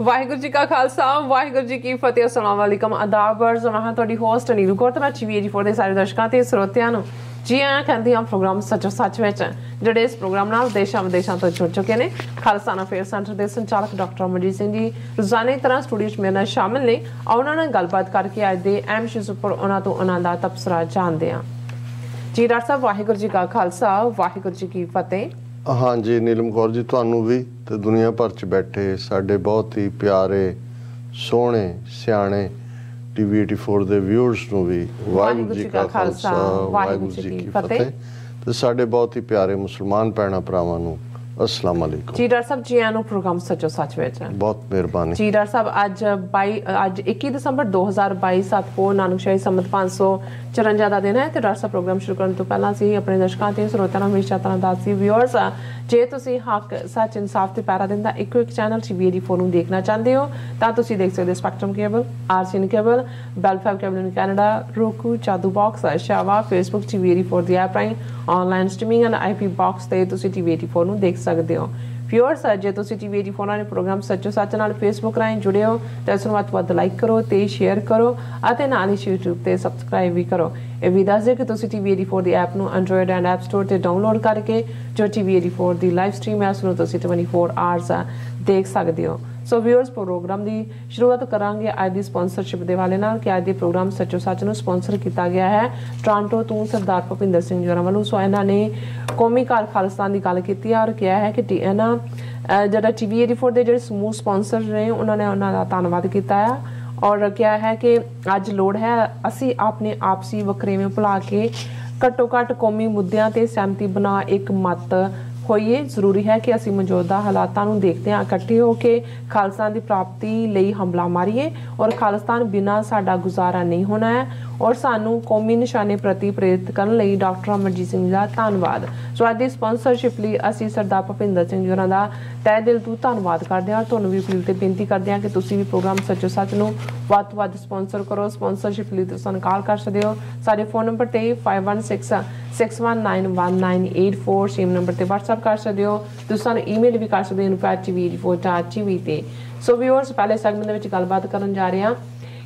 ਵਾਹਿਗੁਰੂ ਜੀ ਕਾ ਖਾਲਸਾ, ਵਾਹਿਗੁਰੂ ਜੀ ਕੀ ਫਤਿਹ। ਅਸਲਾਮ ਅਲੈਕਮ ਅਦਾਬਰ ਜ਼ਮਾਹਾ ਤੁਹਾਡੀ ਹੋਸਟ ਨੀਰੂ ਕੌਰ ਤੇ ਮੈਂ ਚੀਵੀ ਫੋਰ ਦੇ ਸਾਰੇ ਦਰਸ਼ਕਾਂ ਤੇ ਸਰੋਤਿਆਂ ਨੂੰ। ਜੀ ਆਇਆਂ ਕਹਿੰਦੀ ਹਾਂ, ਪ੍ਰੋਗਰਾਮ ਸੱਚੋ ਸੱਚ ਵਿੱਚ ਜਿਹੜੇ ਇਸ ਪ੍ਰੋਗਰਾਮ ਨਾਲ ਦੇਸ਼ਾਂ ਵਿਦੇਸ਼ਾਂ ਤੋਂ ਜੁੜ ਚੁੱਕੇ ਨੇ। ਖਾਲਸਾਨਾ ਫੇਅਰ ਸੈਂਟਰ ਦੇ ਸੰਚਾਲਕ ਡਾਕਟਰ ਅਮਰਜੀਤ ਸਿੰਘ ਜੀ ਰੋਜ਼ਾਨਾ ਤਰ੍ਹਾਂ ਸਟੂਡੀਓ 'ਚ ਮੇਰੇ ਨਾਲ ਸ਼ਾਮਿਲ ਨੇ। ਉਹਨਾਂ ਨਾਲ ਗੱਲਬਾਤ ਕਰਕੇ ਅੱਜ ਦੇ ਐਮ ਸ਼ਿਸ ਉੱਪਰ ਉਹਨਾਂ ਤੋਂ ਉਹਨਾਂ ਦਾ ਤਬਸਰਾ ਜਾਣਦੇ ਹਾਂ। ਜੀ ਡਾਕਟਰ ਸਾਹਿਬ, ਵਾਹਿਗੁਰੂ ਜੀ ਕਾ ਖਾਲਸਾ, ਵਾਹਿਗੁਰੂ ਜੀ ਕੀ ਫਤਿਹ। ਹਾਂਜੀ ਨੀਲਮ ਕੌਰ ਜੀ ਤੁਹਾਨੂੰ ਵੀ ਤੇ ਦੁਨੀਆ ਭਰ ਚ ਬੈਠੇ ਸਾਡੇ ਬਹੁਤ ਹੀ ਪਿਆਰੇ ਸੋਹਣੇ ਸਿਆਣੇ ਟੀਵੀ 84 ਦੇ ਵਿਊਅਰਸ ਨੂੰ ਵੀ ਵਾਹਿਗੁਰੂ ਜੀ ਕਾ ਖਾਲਸਾ ਵਾਹਿਗੁਰੂ ਜੀ ਕੀ ਫਤਿਹ। ਤੇ ਸਾਡੇ ਬਹੁਤ ਹੀ ਪਿਆਰੇ ਮੁਸਲਮਾਨ ਭੈਣਾਂ ਭਰਾਵਾਂ ਨੂੰ ਅਸਲਾਮ ਵਾਲੇਕੁਮ ਜੀ ਡਾਕਟਰ ਸਾਹਿਬ ਜੀ ਆਇਆਂ ਨੂੰ ਪ੍ਰੋਗਰਾਮ ਸੱਚੋ ਸੱਚ ਵਿੱਚ ਬਹੁਤ ਮਿਹਰਬਾਨੀ ਜੀ ਡਾਕਟਰ ਸਾਹਿਬ ਅੱਜ 22 ਅੱਜ 21 ਦਸੰਬਰ 2022 ਸਤਪੋ ਨਾਨਕਸ਼ਾਹੀ ਸੰਮਤ 554 ਦਾ ਦਿਨ ਹੈ ਤੇ ਡਾਕਟਰ ਸਾਹਿਬ ਪ੍ਰੋਗਰਾਮ ਸ਼ੁਰੂ ਕਰਨ ਤੋਂ ਪਹਿਲਾਂ ਅਸੀਂ ਆਪਣੇ ਦਰਸ਼ਕਾਂ ਤੇ ਸਰੋਤਿਆਂ ਨੂੰ ਹਮੇਸ਼ਾ ਤਰ੍ਹਾਂ ਦੱਸੀ ਵਿਊਅਰਸ ਜੇ ਤੁਸੀਂ ਹੱਕ ਸੱਚ ਇਨਸਾਫ ਤੇ ਪੈਰਾ ਦਿੰਦਾ ਇੱਕੋ ਇੱਕ ਚੈਨਲ ਟੀਵੀ ਫੋਨ ਨੂੰ ਦੇਖਣਾ ਚਾਹੁੰਦੇ ਹੋ ਤਾਂ ਤੁਸੀਂ ਦੇਖ ਸਕਦੇ spectrum cable RCN cable Bell Fibe cable in Canada roku ਚਾਦੂ ਬਾਕਸ ਸ਼ਾਵਾ ਫੇਸਬੁੱਕ ਟੀਵੀ 84 ਦੀ ਐਪ ਰਾਹੀਂ online streaming and IP box ਤੇ ਤੁਸੀਂ ਟੀਵੀ 84 ਨੂੰ ਦੇਖ ਸਕਦੇ ਹੋ। ਵਿਊਅਰਸ ਜੇ ਤੁਸੀਂ ਟੀਵੀ 84 ਨਾਲ ਪ੍ਰੋਗਰਾਮ ਸੱਚੋ ਸੱਚ ਨਾਲ ਫੇਸਬੁੱਕ ਰਾਹੀਂ ਜੁੜੇ ਹੋ, ਤਾਂ ਇਸ ਨੂੰ ਵੱਧ ਤੋਂ ਵੱਧ ਲਾਈਕ ਕਰੋ ਤੇ ਸ਼ੇਅਰ ਕਰੋ ਅਤੇ ਨਾਲ ਹੀ YouTube ਤੇ ਸਬਸਕ੍ਰਾਈਬ ਵੀ ਕਰੋ। ਇਹ ਵੀ ਦੱਸ ਦਿਓ ਕਿ ਤੁਸੀਂ ਟੀਵੀ 84 ਦੀ ਐਪ ਨੂੰ Android ਐਂਡ App Store ਤੇ ਡਾਊਨਲੋਡ ਕਰਕੇ ਜੋ ਟੀਵੀ 84 ਦੀ ਲਾਈਵ ਸਟ੍ਰੀਮ ਹੈ, ਉਸ ਨੂੰ ਤੁਸੀਂ 24 ਆਵਰਸ ਦੇਖ ਸਕਦੇ ਹੋ। ਸੋ ਵਿਊਅਰਸ ਪ੍ਰੋਗਰਾਮ ਦੀ ਸ਼ੁਰੂਆਤ ਕਰਾਂਗੇ ਅੱਜ ਦੀ ਸਪਾਂਸਰਸ਼ਿਪ ਦੇ ਵਾਲੇ ਨਾਲ ਕਿ ਅੱਜ ਦੇ ਪ੍ਰੋਗਰਾਮ ਸੱਚੋ ਸੱਚ ਨੂੰ ਸਪਾਂਸਰ ਕੀਤਾ ਗਿਆ ਹੈ। ਟੋਰਾਂਟੋ ਤੋਂ ਸਰਦਾਰ ਭੁਪਿੰਦਰ ਸਿੰਘ ਜੀ ਵੱਲੋਂ। ਸੋ ਇਹਨਾਂ ਨੇ ਕੌਮੀ ਕਾਰ ਖਾਲਿਸਤਾਨ ਦੀ ਗੱਲ ਕੀਤੀ ਹੈ ਔਰ ਕਿਹਾ ਹੈ ਕਿ ਇਹਨਾਂ ਜਿਹੜਾ ਟੀਵੀ 84 ਦੇ ਜਿਹੜੇ ਸਮੂਹ ਸਪਾਂਸਰ ਨੇ ਉਹਨਾਂ ਨੇ ਉਹਨਾਂ ਦਾ ਧੰਨਵਾਦ ਕੀਤਾ ਹੈ। ਔਰ ਕਿਹਾ ਹੈ ਕਿ ਅੱਜ ਲੋੜ ਹੈ, ਅਸੀਂ ਆਪਣੇ ਆਪਸੀ ਵਖਰੇਵੇਂ ਭੁਲਾ ਕੇ ਘੱਟੋ ਘੱਟ ਕੌਮੀ ਮੁੱਦਿਆਂ ਤੇ ਸਹਿਮਤੀ ਬਣਾ ਇੱਕ ਮਤ ਹੋਈਏ ਜ਼ਰੂਰੀ ਹੈ ਕਿ ਅਸੀਂ ਮੌਜੂਦਾ ਹਾਲਾਤਾਂ ਨੂੰ ਦੇਖਦੇ ਹਾਂ, ਇਕੱਠੇ ਹੋ ਕੇ ਖਾਲਸਾ ਦੀ ਪ੍ਰਾਪਤੀ ਲਈ ਹਮਲਾ ਮਾਰੀਏ ਔਰ ਖਾਲਿਸਤਾਨ ਬਿਨਾ ਸਾਡਾ ਗੁਜ਼ਾਰਾ ਨਹੀਂ ਹੋਣਾ ਹੈ। ਔਰ ਸਾਨੂੰ ਕੌਮੀ ਨਿਸ਼ਾਨੇ ਪ੍ਰਤੀ ਪ੍ਰੇਰਿਤ ਕਰਨ ਲਈ ਡਾਕਟਰ ਅਮਰਜੀਤ ਸਿੰਘ ਦਾ ਧੰਨਵਾਦ। ਸੋ ਅੱਜ ਦੀ ਸਪਾਂਸਰਸ਼ਿਪ ਲਈ ਅਸੀਂ ਸਰਦਾਰ ਭਪਿੰਦਰ ਸਿੰਘ ਜੀ ਉਹਨਾਂ ਦਾ ਤਹਿ ਦਿਲ ਤੋਂ ਧੰਨਵਾਦ ਕਰਦੇ ਹਾਂ। ਤੁਹਾਨੂੰ ਵੀ ਅਪੀਲ ਤੇ ਬੇਨਤੀ ਕਰਦੇ ਹਾਂ ਕਿ ਤੁਸੀਂ ਵੀ ਪ੍ਰੋਗਰਾਮ ਸੱਚੋ ਸੱਚ ਨੂੰ ਵੱਧ ਤੋਂ ਵੱਧ ਸਪਾਂਸਰ ਕਰੋ। ਸਪਾਂਸਰਸ਼ਿਪ ਲਈ ਤੁਸੀਂ ਸਾਨੂੰ ਕਾਲ ਕਰ ਸਕਦੇ ਹੋ। ਸਾਡੇ ਫੋਨ ਨੰਬਰ ਤੇ 516 61911984 ਸੇਮ ਨੰਬਰ ਤੇ WhatsApp ਕਰ ਸਕਦੇ ਹੋ। ਤੁਸੀਂ ਸਾਨੂੰ ਈਮੇਲ ਵੀ ਕਰ ਸਕਦੇ ਹੋ info@tv4.tv ਤੇ। ਸੋ ਵੀਅਰਸ ਪਹਿਲੇ ਸੈਗਮੈਂਟ ਦੇ ਵਿੱਚ ਗੱਲਬਾਤ ਕਰਨ ਜਾ ਰਹੇ ਹਾਂ।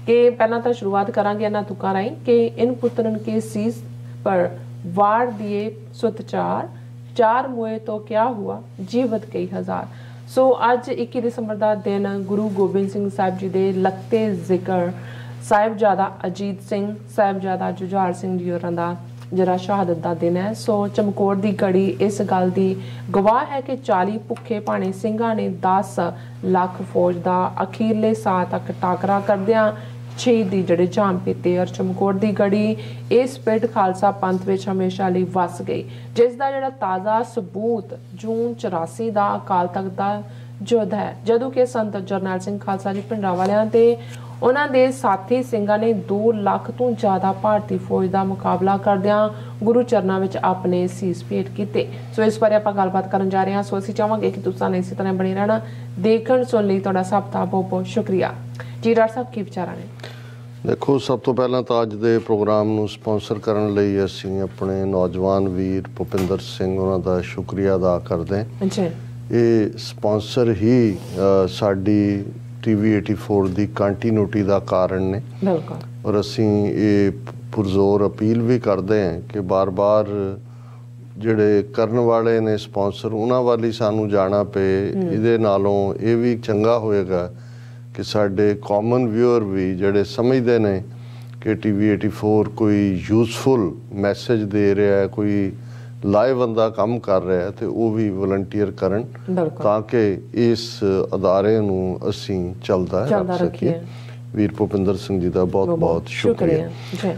ਕਿ ਪਹਿਲਾਂ ਤਾਂ ਸ਼ੁਰੂਆਤ ਕਰਾਂਗੇ ਇਹਨਾਂ ਤੁਕਾਂ ਰਾਈ ਕਿ ਇਨ ਪੁੱਤਰਨ ਕੇ ਸੀਸ ਪਰ ਵਾਰ ਦਿਏ ਸੁਤਚਾਰ, ਚਾਰ ਮੋਏ ਤੋਂ ਕਿਆ ਹੁਆ, ਜੀਵਤ ਕਈ ਹਜ਼ਾਰ। ਸੋ ਅੱਜ 21 ਦਸੰਬਰ ਦਾ ਦਿਨ ਗੁਰੂ ਗੋਬਿੰਦ ਸਿੰਘ ਸਾਹਿਬ ਜੀ ਦੇ ਲਖਤੇ ਜ਼ਿਕਰ। ਸਾਹਿਬਜ਼ਾਦਾ ਅਜੀਤ ਸਿੰਘ, ਸਾਹਿਬਜ਼ਾਦਾ ਜੁਝਾਰ ਸਿੰਘ ਜੀ ਹੋਰਾਂ ਦਾ ਜਿਹੜਾ ਸ਼ਹਾਦਤ ਦਾ ਦਿਨ ਹੈ। ਸੋ ਚਮਕੌਰ ਦੀ ਗੜੀ ਇਸ ਗੱਲ ਦੀ ਗਵਾਹ ਹੈ ਕਿ 40 ਭੁੱਖੇ ਭਾਣੇ ਸਿੰਘਾਂ ਨੇ 10 ਲੱਖ ਫੌਜ ਦਾ ਅਖੀਰਲੇ ਸਾਹ ਤੱਕ ਟਾਕਰਾ ਕਰਦਿਆਂ ਸ਼ਹੀਦ ਦੀ ਜਿਹੜੇ ਜਾਨ ਪੀਤੇ ਔਰ ਚਮਕੌਰ ਦੀ ਗੜੀ, ਇਸ ਪਿੰਡ ਖਾਲਸਾ ਪੰਥ ਵਿੱਚ ਹਮੇਸ਼ਾ ਲਈ ਵਸ ਗਈ, ਜਿਸ ਦਾ ਜਿਹੜਾ ਤਾਜ਼ਾ ਸਬੂਤ ਜੂਨ 84 ਦਾ ਅਕਾਲ ਤਖਤ ਦਾ ਜੁੱਧ ਹੈ। ਜਦੋਂ ਕਿ ਸੰਤ ਜਰਨੈਲ ਸਿੰਘ ਖਾਲਸਾ ਜੀ ਪਿੰਡਾਂ ਵਾਲਿਆਂ ਤੇ ਉਹਨਾਂ ਦੇ ਸਾਥੀ ਸਿੰਘਾਂ ਨੇ 2 ਲੱਖ ਤੋਂ ਜ਼ਿਆਦਾ ਭਾਰਤੀ ਫੌਜ ਦਾ ਮੁਕਾਬਲਾ ਕਰਦਿਆਂ ਗੁਰੂ ਚਰਨਾਂ ਵਿੱਚ ਆਪਣੇ ਸੀਸ ਭੇਟ ਕੀਤੇ। ਸੋ ਇਸ ਬਾਰੇ ਆਪਾਂ ਗੱਲਬਾਤ ਕਰਨ ਜਾ ਰਹੇ ਹਾਂ। ਸੋ ਅਸੀਂ ਚਾਹਾਂਗੇ ਕਿ ਤੁਸੀਂ ਇਸੇ ਤਰ੍ਹਾਂ ਬਣੇ ਰਹਿਣਾ ਦੇਖਣ ਸੁਣ ਲਈ ਤੁਹਾਡਾ ਸਭ ਦਾ ਬਹੁਤ ਬਹੁਤ ਸ਼ੁਕਰੀਆ। ਜੀ ਡਾਕਟਰ ਸਾਹਿਬ ਕੀ ਵਿਚਾਰਾਂ ਨੇ? ਦੇਖੋ ਸਭ ਤੋਂ ਪਹਿਲਾਂ ਤਾਂ ਅੱਜ ਦੇ ਪ੍ਰੋਗਰਾਮ ਨੂੰ ਸਪਾਂਸਰ ਕਰਨ ਲਈ ਅਸੀਂ ਆਪਣੇ ਨੌਜਵਾਨ ਵੀਰ ਭੁਪਿੰਦਰ ਸਿੰਘ ਉਹਨਾਂ ਦਾ ਸ਼ੁਕਰੀਆ ਅਦਾ ਕਰਦੇ ਹਾਂ। ਜੀ। ਇਹ ਸਪਾਂਸਰ ਹੀ ਸਾਡੀ ਟੀਵੀ 84 ਦੀ ਕੰਟੀਨਿਊਟੀ ਦਾ ਕਾਰਨ ਨੇ। ਬਿਲਕੁਲ। ਔਰ ਅਸੀਂ ਇਹ ਪੁਰਜ਼ੋਰ ਅਪੀਲ ਵੀ ਕਰਦੇ ਹਾਂ ਕਿ ਬਾਰ-ਬਾਰ ਜਿਹੜੇ ਕਰਨ ਵਾਲੇ ਨੇ ਸਪਾਂਸਰ ਉਹਨਾਂ ਵਾਲੀ ਸਾਨੂੰ ਜਾਣਾ ਪਏ। ਇਹਦੇ ਨਾਲੋਂ ਇਹ ਵੀ ਚੰਗਾ ਹੋਏਗਾ ਕਿ ਸਾਡੇ ਕਾਮਨ ਵਿਊਅਰ ਵੀ ਜਿਹੜੇ ਸਮਝਦੇ ਨੇ ਕਿ ਟੀਵੀ 84 ਕੋਈ ਯੂਸਫੁਲ ਮੈਸੇਜ ਦੇ ਰਿਹਾ ਹੈ ਕੋਈ ਲਾਈਵ ਬੰਦਾ ਕੰਮ ਕਰ ਰਿਹਾ ਹੈ ਤੇ ਉਹ ਵੀ ਵਲੰਟੀਅਰ ਕਰਨ ਤਾਂ ਕਿ ਇਸ ਅਦਾਰੇ ਨੂੰ ਅਸੀਂ ਚੱਲਦਾ ਰੱਖ ਸਕੀਏ। ਵੀਰ ਭੁਪਿੰਦਰ ਸਿੰਘ ਜੀ ਦਾ ਬਹੁਤ ਬਹੁਤ ਸ਼ੁਕਰੀਆ। ਜੀ।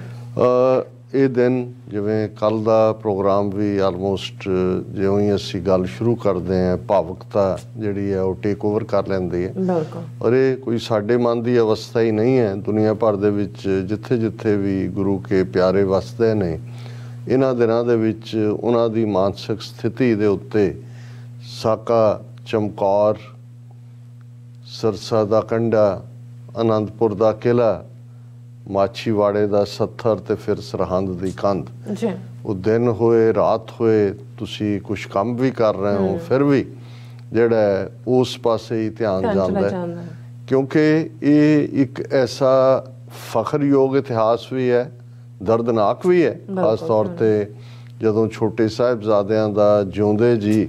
ਇਹ ਦਿਨ ਜਿਵੇਂ ਕੱਲ ਦਾ ਪ੍ਰੋਗਰਾਮ ਵੀ ਆਲਮੋਸਟ ਜਿਉਂ ਹੀ ਅਸੀਂ ਗੱਲ ਸ਼ੁਰੂ ਕਰਦੇ ਆਂ ਭਾਵਕਤਾ ਜਿਹੜੀ ਹੈ ਉਹ ਟੇਕ ਓਵਰ ਕਰ ਲੈਂਦੀ ਹੈ। ਬਿਲਕੁਲ। ਔਰ ਇਹ ਕੋਈ ਸਾਡੇ ਮਨ ਦੀ ਅਵਸਥਾ ਹੀ ਨਹੀਂ ਹੈ। ਦੁਨੀਆ ਭਰ ਦੇ ਵਿੱਚ ਜਿੱਥੇ ਜਿੱਥੇ ਵੀ ਗੁਰੂ ਕੇ ਪਿਆਰੇ ਵਸਦੇ ਨੇ ਇਹਨਾਂ ਦਿਨਾਂ ਦੇ ਵਿੱਚ ਉਹਨਾਂ ਦੀ ਮਾਨਸਿਕ ਸਥਿਤੀ ਦੇ ਉੱਤੇ ਸਾਕਾ ਚਮਕੌਰ ਸਰਸਾ ਦਾ ਕੰਡਾ ਆਨੰਦਪੁਰ ਦਾ ਕਿਲਾ ਮਾਛੀਵਾੜੇ ਦਾ ਸੱਥਰ ਤੇ ਫਿਰ ਸਰਹੰਦ ਦੀ ਕੰਧ। ਜੀ। ਉਹ ਦਿਨ ਹੋਏ ਰਾਤ ਹੋਏ ਤੁਸੀਂ ਕੁਝ ਕੰਮ ਵੀ ਕਰ ਰਹੇ ਹੋ ਫਿਰ ਵੀ ਜਿਹੜਾ ਉਸ ਪਾਸੇ ਹੀ ਧਿਆਨ ਜਾਂਦਾ ਹੈ। ਕਿਉਂਕਿ ਇਹ ਇੱਕ ਐਸਾ ਫਖਰਯੋਗ ਇਤਿਹਾਸ ਵੀ ਹੈ ਦਰਦਨਾਕ ਵੀ ਹੈ। ਖਾਸ ਤੌਰ ਤੇ ਜਦੋਂ ਛੋਟੇ ਸਾਹਿਬਜ਼ਾਦਿਆਂ ਦਾ ਜਿਉਂਦੇ ਜੀ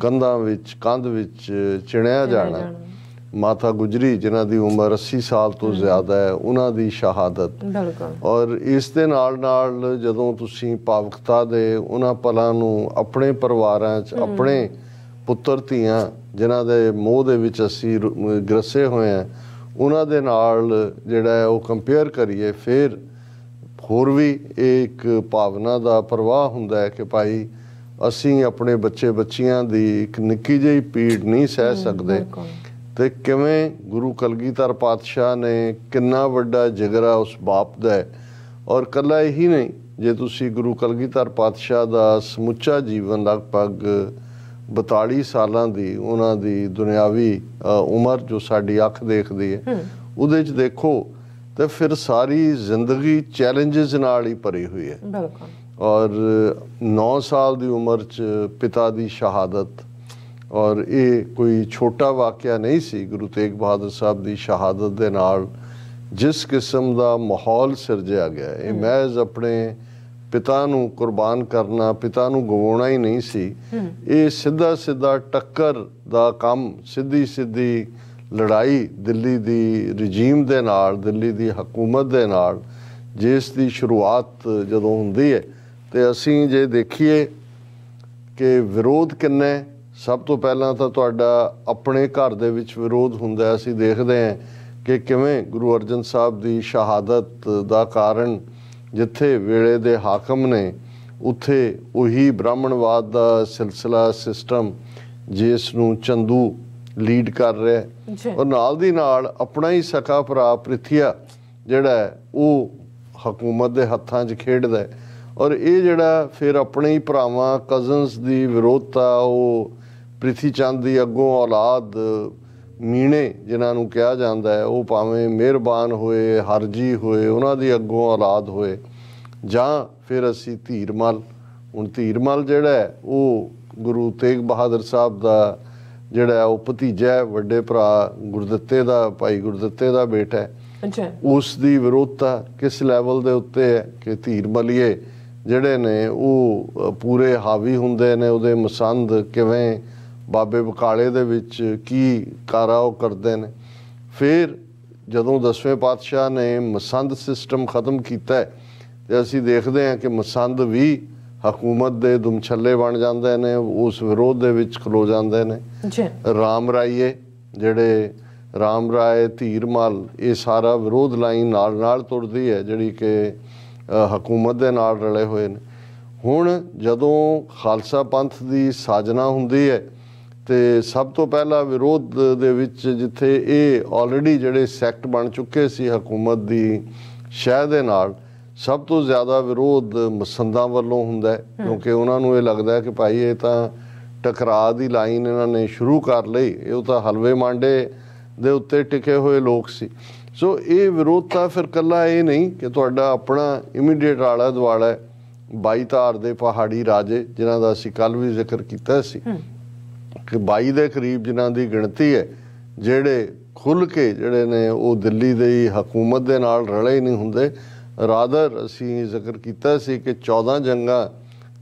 ਕੰਧਾਂ ਵਿੱਚ ਕੰਧ ਵਿੱਚ ਚਿਣਿਆ ਜਾਣਾ। ਮਾਤਾ ਗੁਜਰੀ ਜਿਨ੍ਹਾਂ ਦੀ ਉਮਰ 80 ਸਾਲ ਤੋਂ ਜ਼ਿਆਦਾ ਹੈ ਉਹਨਾਂ ਦੀ ਸ਼ਹਾਦਤ। ਬਿਲਕੁਲ। ਔਰ ਇਸ ਦੇ ਨਾਲ ਨਾਲ ਜਦੋਂ ਤੁਸੀਂ ਪਾਵਕਤਾ ਦੇ ਉਹਨਾਂ ਪਲਾਂ ਨੂੰ ਆਪਣੇ ਪਰਿਵਾਰਾਂ 'ਚ ਆਪਣੇ ਪੁੱਤਰ ਧੀਆਂ ਜਿਨ੍ਹਾਂ ਦੇ ਮੋਹ ਦੇ ਵਿੱਚ ਅਸੀਂ ਗ੍ਰਸੇ ਹੋਏ ਆ ਉਹਨਾਂ ਦੇ ਨਾਲ ਜਿਹੜਾ ਉਹ ਕੰਪੇਅਰ ਕਰੀਏ ਫਿਰ ਹੋਰ ਵੀ ਇੱਕ ਭਾਵਨਾ ਦਾ ਪ੍ਰਵਾਹ ਹੁੰਦਾ ਹੈ ਕਿ ਭਾਈ ਅਸੀਂ ਆਪਣੇ ਬੱਚੇ ਬੱਚੀਆਂ ਦੀ ਇੱਕ ਨਿੱਕੀ ਜਿਹੀ ਪੀੜ ਨਹੀਂ ਸਹਿ ਸਕਦੇ। ਤੇ ਕਿਵੇਂ ਗੁਰੂ ਕਲਗੀਧਰ ਪਾਤਸ਼ਾਹ ਨੇ ਕਿੰਨਾ ਵੱਡਾ ਜਿਗਰਾ ਉਸ ਬਾਪ ਦਾ ਹੈ। ਔਰ ਕੱਲਾ ਇਹੀ ਨਹੀਂ ਜੇ ਤੁਸੀਂ ਗੁਰੂ ਕਲਗੀਧਰ ਪਾਤਸ਼ਾਹ ਦਾ ਸਮੁੱਚਾ ਜੀਵਨ ਲਗਭਗ 42 ਸਾਲਾਂ ਦੀ ਉਹਨਾਂ ਦੀ ਦੁਨਿਆਵੀ ਉਮਰ ਜੋ ਸਾਡੀ ਅੱਖ ਦੇਖਦੀ ਹੈ ਉਹਦੇ 'ਚ ਦੇਖੋ ਤੇ ਫਿਰ ਸਾਰੀ ਜ਼ਿੰਦਗੀ ਚੈਲੰਜਸ ਨਾਲ ਹੀ ਭਰੀ ਹੋਈ ਹੈ। ਬਿਲਕੁਲ। ਔਰ 9 ਸਾਲ ਦੀ ਉਮਰ 'ਚ ਪਿਤਾ ਦੀ ਸ਼ਹਾਦਤ ਔਰ ਇਹ ਕੋਈ ਛੋਟਾ ਵਾਕਿਆ ਨਹੀਂ ਸੀ ਗੁਰੂ ਤੇਗ ਬਹਾਦਰ ਸਾਹਿਬ ਦੀ ਸ਼ਹਾਦਤ ਦੇ ਨਾਲ ਜਿਸ ਕਿਸਮ ਦਾ ਮਾਹੌਲ ਸਿਰਜਿਆ ਗਿਆ ਇਹ ਮਹਿਜ਼ ਆਪਣੇ ਪਿਤਾ ਨੂੰ ਕੁਰਬਾਨ ਕਰਨਾ ਪਿਤਾ ਨੂੰ ਗਵਾਉਣਾ ਹੀ ਨਹੀਂ ਸੀ। ਇਹ ਸਿੱਧਾ ਸਿੱਧਾ ਟੱਕਰ ਦਾ ਕੰਮ ਸਿੱਧੀ ਸਿੱਧੀ ਲੜਾਈ ਦਿੱਲੀ ਦੀ ਰਜੀਮ ਦੇ ਨਾਲ ਦਿੱਲੀ ਦੀ ਹਕੂਮਤ ਦੇ ਨਾਲ ਜਿਸ ਦੀ ਸ਼ੁਰੂਆਤ ਜਦੋਂ ਹੁੰਦੀ ਹੈ। ਤੇ ਅਸੀਂ ਜੇ ਦੇਖੀਏ ਕਿ ਵਿਰੋਧ ਕਿੰਨਾ ਹੈ ਸਭ ਤੋਂ ਪਹਿਲਾਂ ਤਾਂ ਤੁਹਾਡਾ ਆਪਣੇ ਘਰ ਦੇ ਵਿੱਚ ਵਿਰੋਧ ਹੁੰਦਾ। ਅਸੀਂ ਦੇਖਦੇ ਹਾਂ ਕਿ ਕਿਵੇਂ ਗੁਰੂ ਅਰਜਨ ਸਾਹਿਬ ਦੀ ਸ਼ਹਾਦਤ ਦਾ ਕਾਰਨ ਜਿੱਥੇ ਵੇਲੇ ਦੇ ਹਾਕਮ ਨੇ ਉੱਥੇ ਉਹੀ ਬ੍ਰਾਹਮਣਵਾਦ ਦਾ ਸਿਲਸਿਲਾ ਸਿਸਟਮ ਜਿਸ ਨੂੰ ਚੰਦੂ ਲੀਡ ਕਰ ਰਿਹਾ ਹੈ। ਔਰ ਨਾਲ ਦੀ ਨਾਲ ਆਪਣਾ ਹੀ ਸਕਾ ਭਰਾ ਪ੍ਰਿਥਿਆ ਜਿਹੜਾ ਉਹ ਹਕੂਮਤ ਦੇ ਹੱਥਾਂ 'ਚ ਖੇਡਦਾ ਹੈ। ਔਰ ਇਹ ਜਿਹੜਾ ਫਿਰ ਆਪਣੇ ਹੀ ਭਰਾਵਾਂ ਕਜ਼ਨਸ ਦੀ ਵਿਰੋਧਤਾ ਉਹ ਪ੍ਰਿਥੀ ਚੰਦ ਦੀ ਅੱਗੋਂ ਔਲਾਦ ਮੀਣੇ ਜਿਨ੍ਹਾਂ ਨੂੰ ਕਿਹਾ ਜਾਂਦਾ ਹੈ ਉਹ ਭਾਵੇਂ ਮਿਹਰਬਾਨ ਹੋਏ ਹਰਜੀ ਹੋਏ ਉਹਨਾਂ ਦੀ ਅੱਗੋਂ ਔਲਾਦ ਹੋਏ। ਜਾਂ ਫਿਰ ਅਸੀਂ ਧੀਰਮਲ। ਹੁਣ ਧੀਰਮਲ ਜਿਹੜਾ ਉਹ ਗੁਰੂ ਤੇਗ ਬਹਾਦਰ ਸਾਹਿਬ ਦਾ ਜਿਹੜਾ ਉਹ ਭਤੀਜਾ ਹੈ ਵੱਡੇ ਭਰਾ ਗੁਰਦਿੱਤੇ ਦਾ ਭਾਈ ਗੁਰਦਿੱਤੇ ਦਾ ਬੇਟਾ ਹੈ। ਅੱਛਾ। ਉਸ ਦੀ ਵਿਰੋਧਤਾ ਕਿਸ ਲੈਵਲ ਦੇ ਉੱਤੇ ਹੈ ਕਿ ਧੀਰ ਮਲੀਏ ਜਿਹੜੇ ਨੇ ਉਹ ਪੂਰੇ ਹਾਵੀ ਹੁੰਦੇ ਨੇ ਉਹਦੇ ਮਸੰਦ ਕਿਵੇਂ ਬਾਬੇ ਬਕਾਲੇ ਦੇ ਵਿੱਚ ਕੀ ਕਾਰਾ ਉਹ ਕਰਦੇ ਨੇ। ਫਿਰ ਜਦੋਂ ਦਸਵੇਂ ਪਾਤਸ਼ਾਹ ਨੇ ਮਸੰਦ ਸਿਸਟਮ ਖਤਮ ਕੀਤਾ ਤੇ ਅਸੀਂ ਦੇਖਦੇ ਹਾਂ ਕਿ ਮਸੰਦ ਵੀ ਹਕੂਮਤ ਦੇ ਦੁਮਛੱਲੇ ਬਣ ਜਾਂਦੇ ਨੇ ਉਸ ਵਿਰੋਧ ਦੇ ਵਿੱਚ ਖਲੋ ਜਾਂਦੇ ਨੇ। ਜੀ। ਰਾਮ ਰਾਈਏ ਜਿਹੜੇ ਰਾਮ ਰਾਏ ਧੀਰਮਲ ਇਹ ਸਾਰਾ ਵਿਰੋਧ ਲਾਈਨ ਨਾਲ ਨਾਲ ਤੁਰਦੀ ਹੈ ਜਿਹੜੀ ਕਿ ਹਕੂਮਤ ਦੇ ਨਾਲ ਰਲੇ ਹੋਏ ਨੇ। ਹੁਣ ਜਦੋਂ ਖਾਲਸਾ ਪੰਥ ਦੀ ਸਾਜਨਾ ਹੁੰਦੀ ਹੈ ਤੇ ਸਭ ਤੋਂ ਪਹਿਲਾ ਵਿਰੋਧ ਦੇ ਵਿੱਚ ਜਿੱਥੇ ਇਹ ਆਲਰੇਡੀ ਜਿਹੜੇ ਸੈਕਟ ਬਣ ਚੁੱਕੇ ਸੀ ਹਕੂਮਤ ਦੀ ਸ਼ਹਿ ਦੇ ਨਾਲ ਸਭ ਤੋਂ ਜ਼ਿਆਦਾ ਵਿਰੋਧ ਮਸੰਦਾਂ ਵੱਲੋਂ ਹੁੰਦਾ ਹੈ ਕਿਉਂਕਿ ਉਹਨਾਂ ਨੂੰ ਇਹ ਲੱਗਦਾ ਕਿ ਭਾਈ ਇਹ ਤਾਂ ਟਕਰਾਅ ਦੀ ਲਾਈਨ ਇਹਨਾਂ ਨੇ ਸ਼ੁਰੂ ਕਰ ਲਈ ਇਹ ਤਾਂ ਹਲਵੇ ਮਾਂਡੇ ਦੇ ਉੱਤੇ ਟਿਕੇ ਹੋਏ ਲੋਕ ਸੀ। ਸੋ ਇਹ ਵਿਰੋਧਤਾ ਫਿਰ ਕੱਲਾ ਇਹ ਨਹੀਂ ਕਿ ਤੁਹਾਡਾ ਆਪਣਾ ਇਮੀਡੀਏਟ ਆਲਾ ਦੁਆਲਾ ਹੈ 22 ਧਾਰ ਦੇ ਪਹਾੜੀ ਰਾਜੇ ਜਿਨ੍ਹਾਂ ਦਾ ਅਸੀਂ ਕੱਲ ਵੀ ਜ਼ਿਕਰ ਕੀਤਾ ਸੀ। ਕਿ 22 ਦੇ ਕਰੀਬ ਜਿਨ੍ਹਾਂ ਦੀ ਗਿਣਤੀ ਹੈ ਜਿਹੜੇ ਖੁੱਲ ਕੇ ਜਿਹੜੇ ਨੇ ਉਹ ਦਿੱਲੀ ਦੀ ਹਕੂਮਤ ਦੇ ਨਾਲ ਰਲੇ ਹੀ ਨਹੀਂ ਹੁੰਦੇ। ਰਾਦਰ ਅਸੀਂ ਜ਼ਿਕਰ ਕੀਤਾ ਸੀ ਕਿ 14 ਜੰਗਾਂ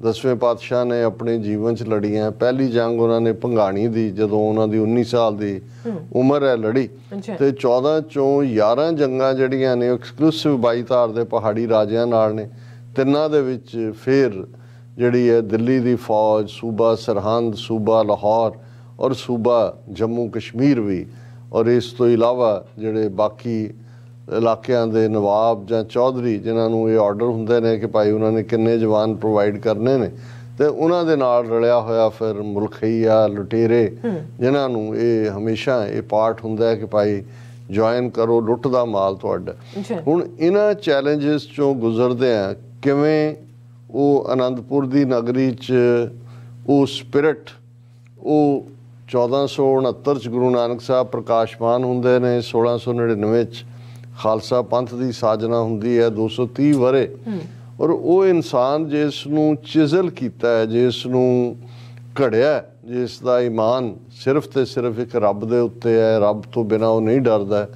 ਦਸਵੇਂ ਪਾਤਸ਼ਾਹ ਨੇ ਆਪਣੇ ਜੀਵਨ 'ਚ ਲੜੀਆਂ। ਪਹਿਲੀ ਜੰਗ ਉਹਨਾਂ ਨੇ ਭੰਗਾਣੀ ਦੀ ਜਦੋਂ ਉਹਨਾਂ ਦੀ 19 ਸਾਲ ਦੀ ਉਮਰ ਹੈ ਲੜੀ। ਤੇ 14 ਚੋਂ 11 ਜੰਗਾਂ ਜਿਹੜੀਆਂ ਨੇ ਐਕਸਕਲੂਸਿਵ 22 ਧਾਰ ਦੇ ਪਹਾੜੀ ਰਾਜਿਆਂ ਨਾਲ ਨੇ। ਤਿੰਨਾਂ ਦੇ ਵਿੱਚ ਫਿਰ ਜਿਹੜੀ ਹੈ ਦਿੱਲੀ ਦੀ ਫੌਜ ਸੂਬਾ ਸਰਹੰਦ ਸੂਬਾ ਲਾਹੌਰ ਔਰ ਸੂਬਾ ਜੰਮੂ ਕਸ਼ਮੀਰ ਵੀ ਔਰ ਇਸ ਤੋਂ ਇਲਾਵਾ ਜਿਹੜੇ ਬਾਕੀ ਇਲਾਕਿਆਂ ਦੇ ਨਵਾਬ ਜਾਂ ਚੌਧਰੀ ਜਿਨ੍ਹਾਂ ਨੂੰ ਇਹ ਆਰਡਰ ਹੁੰਦੇ ਨੇ ਕਿ ਭਾਈ ਉਹਨਾਂ ਨੇ ਕਿੰਨੇ ਜਵਾਨ ਪ੍ਰੋਵਾਈਡ ਕਰਨੇ ਨੇ ਤੇ ਉਹਨਾਂ ਦੇ ਨਾਲ ਰਲਿਆ ਹੋਇਆ ਫਿਰ ਮੁਲਖਈਆ ਲੁਟੇਰੇ ਜਿਨ੍ਹਾਂ ਨੂੰ ਇਹ ਹਮੇਸ਼ਾ ਇਹ ਪਾਰਟ ਹੁੰਦਾ ਹੈ ਕਿ ਭਾਈ ਜੁਆਇਨ ਕਰੋ ਲੁੱਟ ਦਾ ਮਾਲ ਤੁਹਾਡਾ। ਹੁਣ ਇਹਨਾਂ ਚੈਲੰਜਸ ਚੋਂ ਗੁਜ਼ਰਦੇ ਆ ਕਿਵੇਂ ਉਹ ਆਨੰਦਪੁਰ ਦੀ ਨਗਰੀ 'ਚ ਉਹ ਸਪਿਰਿਟ ਉਹ 1469 ਚ ਗੁਰੂ ਨਾਨਕ ਸਾਹਿਬ ਪ੍ਰਕਾਸ਼ਮਾਨ ਹੁੰਦੇ ਨੇ 1699 ਚ ਖਾਲਸਾ ਪੰਥ ਦੀ ਸਾਜਨਾ ਹੁੰਦੀ ਹੈ 230 ਵਰੇ ਔਰ ਉਹ ਇਨਸਾਨ ਜਿਸ ਨੂੰ ਚਿਜ਼ਲ ਕੀਤਾ ਹੈ ਜਿਸ ਨੂੰ ਘੜਿਆ ਹੈ, ਜਿਸ ਦਾ ਈਮਾਨ ਸਿਰਫ ਤੇ ਸਿਰਫ ਇੱਕ ਰੱਬ ਦੇ ਉੱਤੇ ਹੈ ਰੱਬ ਤੋਂ ਬਿਨਾ ਉਹ ਨਹੀਂ ਡਰਦਾ ਹੈ।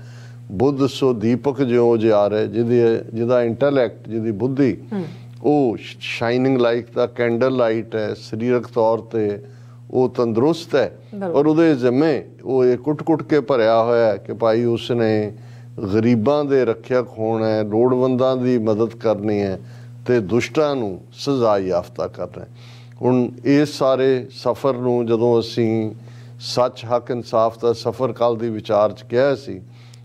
ਬੁੱਧ ਸੋ ਦੀਪਕ ਜਿਉ ਜਿਆ ਰਿਹਾ ਜਿਹਦੀ ਜਿਹਦਾ ਇੰਟੈਲੈਕਟ ਜਿਹਦੀ ਬੁੱਧੀ ਉਹ shining like the candle light ਹੈ ਸਰੀਰਕ ਤੌਰ ਤੇ ਉਹ ਤੰਦਰੁਸਤ ਹੈ। ਔਰ ਉਹਦੇ ਜ਼ਿੰਮੇ ਉਹ ਇਹ ਕੁੱਟ-ਕੁੱਟ ਕੇ ਭਰਿਆ ਹੋਇਆ ਹੈ ਕਿ ਭਾਈ ਉਸਨੇ ਗਰੀਬਾਂ ਦੇ ਰੱਖਿਅਕ ਹੋਣਾ ਹੈ ਲੋੜਵੰਦਾਂ ਦੀ ਮਦਦ ਕਰਨੀ ਹੈ ਤੇ ਦੁਸ਼ਟਾਂ ਨੂੰ ਸਜ਼ਾ ਯਾਫਤਾ ਕਰਨਾ ਹੈ ਹੁਣ ਇਸ ਸਾਰੇ ਸਫ਼ਰ ਨੂੰ ਜਦੋਂ ਅਸੀਂ ਸੱਚ ਹੱਕ ਇਨਸਾਫ ਦਾ ਸਫ਼ਰ ਕੱਲ ਦੀ ਵਿਚਾਰ ਚ ਕਿਹਾ ਸੀ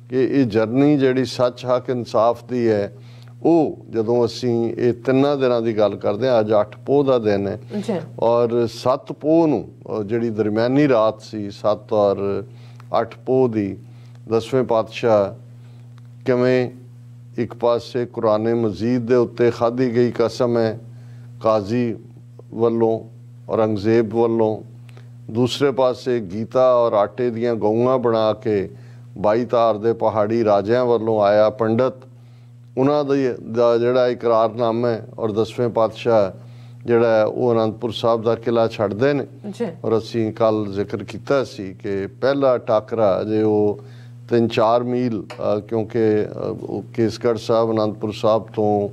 ਕਿ ਇਹ ਜਰਨੀ ਜਿਹੜੀ ਸੱਚ ਹੱਕ ਇਨਸਾਫ ਦੀ ਹੈ ਉਹ ਜਦੋਂ ਅਸੀਂ ਇਹ ਤਿੰਨਾਂ ਦਿਨਾਂ ਦੀ ਗੱਲ ਕਰਦੇ ਹਾਂ ਅੱਜ 8 ਪੋਹ ਦਾ ਦਿਨ ਹੈ ਔਰ 7 ਪੋਹ ਨੂੰ ਜਿਹੜੀ ਦਰਮਿਆਨੀ ਰਾਤ ਸੀ 7 ਔਰ 8 ਪੋਹ ਦੀ 10ਵੇਂ ਪਾਤਸ਼ਾਹ ਕਿਵੇਂ ਇੱਕ ਪਾਸੇ ਕੁਰਾਨ ਮਜੀਦ ਦੇ ਉੱਤੇ ਖਾਧੀ ਗਈ ਕਸਮ ਹੈ ਕਾਜ਼ੀ ਵੱਲੋਂ ਔਰੰਗਜ਼ੇਬ ਵੱਲੋਂ ਦੂਸਰੇ ਪਾਸੇ ਗੀਤਾ ਔਰ ਆਟੇ ਦੀਆਂ ਗਊਆਂ ਬਣਾ ਕੇ 22 ਤਾਰ ਦੇ ਪਹਾੜੀ ਰਾਜਿਆਂ ਵੱਲੋਂ ਆਇਆ ਪੰਡਤ ਉਹਨਾਂ ਦਾ ਦਾ ਜਿਹੜਾ ਇਕਰਾਰਨਾਮਾ ਹੈ ਔਰ 10ਵੇਂ ਪਾਤਸ਼ਾਹ ਜਿਹੜਾ ਉਹ ਅਨੰਦਪੁਰ ਸਾਹਿਬ ਦਾ ਕਿਲਾ ਛੱਡਦੇ ਨੇ। ਔਰ ਅਸੀਂ ਕੱਲ ਜ਼ਿਕਰ ਕੀਤਾ ਸੀ ਕਿ ਪਹਿਲਾ ਟਾਕਰਾ ਜੇ ਉਹ 3-4 ਮੀਲ ਕਿਉਂਕਿ ਕੇਸਗੜ੍ਹ ਸਾਹਿਬ ਅਨੰਦਪੁਰ ਸਾਹਿਬ ਤੋਂ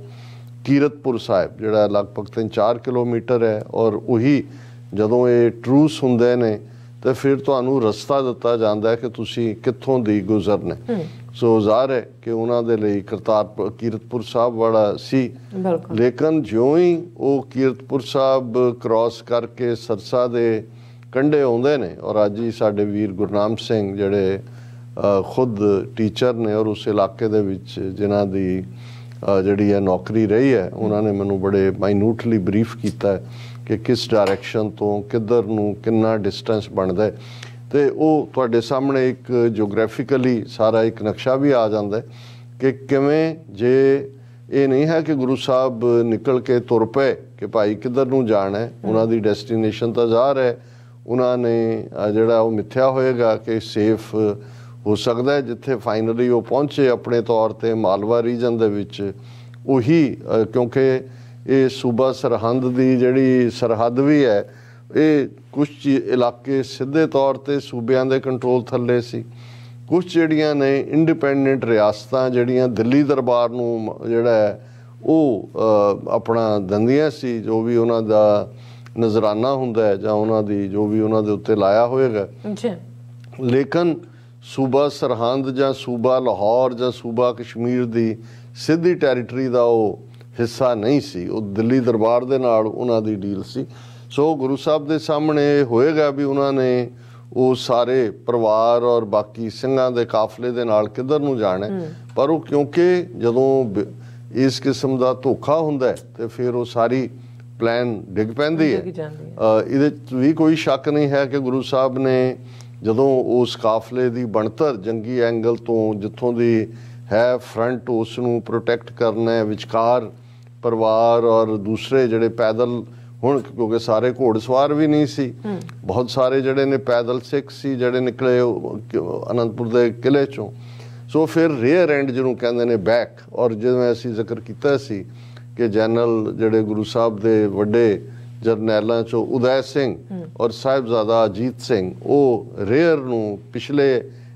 ਕੀਰਤਪੁਰ ਸਾਹਿਬ ਜਿਹੜਾ ਲਗਭਗ 3-4 ਕਿਲੋਮੀਟਰ ਹੈ। ਔਰ ਉਹੀ ਜਦੋਂ ਇਹ ਟਰੂਸ ਹੁੰਦੇ ਨੇ ਤੇ ਫਿਰ ਤੁਹਾਨੂੰ ਰਸਤਾ ਦਿੱਤਾ ਜਾਂਦਾ ਹੈ ਕਿ ਤੁਸੀਂ ਕਿੱਥੋਂ ਦੀ ਗੁਜ਼ਰਨਾ। ਸੋ ਜ਼ਾਹਰ ਹੈ ਕਿ ਉਹਨਾਂ ਦੇ ਲਈ ਕਰਤਾਰਪੁਰ ਕੀਰਤਪੁਰ ਸਾਹਿਬ ਵਾਲਾ ਸੀ। ਬਿਲਕੁਲ। ਲੇਕਿਨ ਜਿਉਂ ਹੀ ਉਹ ਕੀਰਤਪੁਰ ਸਾਹਿਬ ਕ੍ਰਾਸ ਕਰਕੇ ਸਰਸਾ ਦੇ ਕੰਢੇ ਆਉਂਦੇ ਨੇ ਔਰ ਅੱਜ ਹੀ ਸਾਡੇ ਵੀਰ ਗੁਰਨਾਮ ਸਿੰਘ ਜਿਹੜੇ ਖੁਦ ਟੀਚਰ ਨੇ ਔਰ ਉਸ ਇਲਾਕੇ ਦੇ ਵਿੱਚ ਜਿਨ੍ਹਾਂ ਦੀ ਜਿਹੜੀ ਹੈ ਨੌਕਰੀ ਰਹੀ ਹੈ ਉਹਨਾਂ ਨੇ ਮੈਨੂੰ ਬੜੇ ਮਾਈਨਿਊਟਲੀ ਬਰੀਫ ਕੀਤਾ ਕਿ ਕਿਸ ਡਾਇਰੈਕਸ਼ਨ ਤੋਂ ਕਿੱਧਰ ਨੂੰ ਕਿੰਨਾ ਡਿਸਟੈਂਸ ਬਣਦਾ ਹੈ। ਤੇ ਉਹ ਤੁਹਾਡੇ ਸਾਹਮਣੇ ਇੱਕ ਜੀਓਗ੍ਰਾਫਿਕਲੀ ਸਾਰਾ ਇੱਕ ਨਕਸ਼ਾ ਵੀ ਆ ਜਾਂਦਾ ਹੈ ਕਿ ਕਿਵੇਂ ਜੇ ਇਹ ਨਹੀਂ ਹੈ ਕਿ ਗੁਰੂ ਸਾਹਿਬ ਨਿਕਲ ਕੇ ਤੁਰ ਪਏ ਕਿ ਭਾਈ ਕਿੱਧਰ ਨੂੰ ਜਾਣਾ ਹੈ ਉਹਨਾਂ ਦੀ ਡੈਸਟੀਨੇਸ਼ਨ ਤਾਂ ਜ਼ਾਹਰ ਹੈ ਉਹਨਾਂ ਨੇ ਜਿਹੜਾ ਉਹ ਮਿੱਥਿਆ ਹੋਏਗਾ ਕਿ ਸੇਫ ਹੋ ਸਕਦਾ ਹੈ ਜਿੱਥੇ ਫਾਈਨਲੀ ਉਹ ਪਹੁੰਚੇ ਆਪਣੇ ਤੌਰ ਤੇ ਮਾਲਵਾ ਰੀਜਨ ਦੇ ਵਿੱਚ। ਉਹੀ ਕਿਉਂਕਿ ਇਹ ਸੂਬਾ ਸਰਹੰਦ ਦੀ ਜਿਹੜੀ ਸਰਹੱਦ ਵੀ ਹੈ ਇਹ ਕੁਝ ਇਲਾਕੇ ਸਿੱਧੇ ਤੌਰ ਤੇ ਸੂਬਿਆਂ ਦੇ ਕੰਟਰੋਲ ਥੱਲੇ ਸੀ। ਕੁਝ ਜਿਹੜੀਆਂ ਨੇ ਇੰਡੀਪੈਂਡੈਂਟ ਰਿਆਸਤਾਂ ਜਿਹੜੀਆਂ ਦਿੱਲੀ ਦਰਬਾਰ ਨੂੰ ਜਿਹੜਾ ਹੈ ਉਹ ਆਪਣਾ ਦੰਦੀਆਂ ਸੀ ਜੋ ਵੀ ਉਹਨਾਂ ਦਾ ਨਜ਼ਰਾਨਾ ਹੁੰਦਾ ਹੈ ਜਾਂ ਉਹਨਾਂ ਦੀ ਜੋ ਵੀ ਉਹਨਾਂ ਦੇ ਉੱਤੇ ਲਾਇਆ ਹੋਏਗਾ। ਜੀ ਲੇਕਿਨ ਸੂਬਾ ਸਰਹੰਦ ਜਾਂ ਸੂਬਾ ਲਾਹੌਰ ਜਾਂ ਸੂਬਾ ਕਸ਼ਮੀਰ ਦੀ ਸਿੱਧੀ ਟੈਰੀਟਰੀ ਦਾ ਉਹ ਹਿੱਸਾ ਨਹੀਂ ਸੀ। ਉਹ ਦਿੱਲੀ ਦਰਬਾਰ ਦੇ ਨਾਲ ਉਹਨਾਂ ਦੀ ਡੀਲ ਸੀ। ਸੋ ਗੁਰੂ ਸਾਹਿਬ ਦੇ ਸਾਹਮਣੇ ਹੋਏਗਾ ਵੀ ਉਹਨਾਂ ਨੇ ਉਹ ਸਾਰੇ ਪਰਿਵਾਰ ਔਰ ਬਾਕੀ ਸਿੰਘਾਂ ਦੇ ਕਾਫਲੇ ਦੇ ਨਾਲ ਕਿੱਧਰ ਨੂੰ ਜਾਣਾ। ਪਰ ਉਹ ਕਿਉਂਕਿ ਜਦੋਂ ਇਸ ਕਿਸਮ ਦਾ ਧੋਖਾ ਹੁੰਦਾ ਤੇ ਫਿਰ ਉਹ ਸਾਰੀ ਪਲਾਨ ਡਿੱਗ ਪੈਂਦੀ ਹੈ। ਇਹਦੇ ਵੀ ਕੋਈ ਸ਼ੱਕ ਨਹੀਂ ਹੈ ਕਿ ਗੁਰੂ ਸਾਹਿਬ ਨੇ ਜਦੋਂ ਉਸ ਕਾਫਲੇ ਦੀ ਬਣਤਰ ਜੰਗੀ ਐਂਗਲ ਤੋਂ ਜਿੱਥੋਂ ਦੀ ਹੈ ਫਰੰਟ ਉਸ ਨੂੰ ਪ੍ਰੋਟੈਕਟ ਕਰਨਾ ਹੈ ਵਿਚਕਾਰ ਪਰਿਵਾਰ ਔਰ ਦੂਸਰੇ ਜਿਹੜੇ ਪੈਦਲ ਹੁਣ ਕਿਉਂਕਿ ਸਾਰੇ ਘੋੜਸਵਾਰ ਵੀ ਨਹੀਂ ਸੀ। ਬਹੁਤ ਸਾਰੇ ਜਿਹੜੇ ਨੇ ਪੈਦਲ ਸਿੱਖ ਸੀ ਜਿਹੜੇ ਨਿਕਲੇ ਅਨੰਦਪੁਰ ਦੇ ਕਿਲੇ ਚੋਂ। ਸੋ ਫਿਰ ਰੇਅਰ ਐਂਡ ਜਿਹਨੂੰ ਕਹਿੰਦੇ ਨੇ ਬੈਕ ਔਰ ਜਿਵੇਂ ਅਸੀਂ ਜ਼ਿਕਰ ਕੀਤਾ ਸੀ ਕਿ ਜਨਰਲ ਜਿਹੜੇ ਗੁਰੂ ਸਾਹਿਬ ਦੇ ਵੱਡੇ ਜਰਨੈਲਾਂ ਚੋਂ ਉਦੈ ਸਿੰਘ ਔਰ ਸਾਹਿਬਜ਼ਾਦਾ ਅਜੀਤ ਸਿੰਘ ਉਹ ਰੇਅਰ ਨੂੰ ਪਿਛਲੇ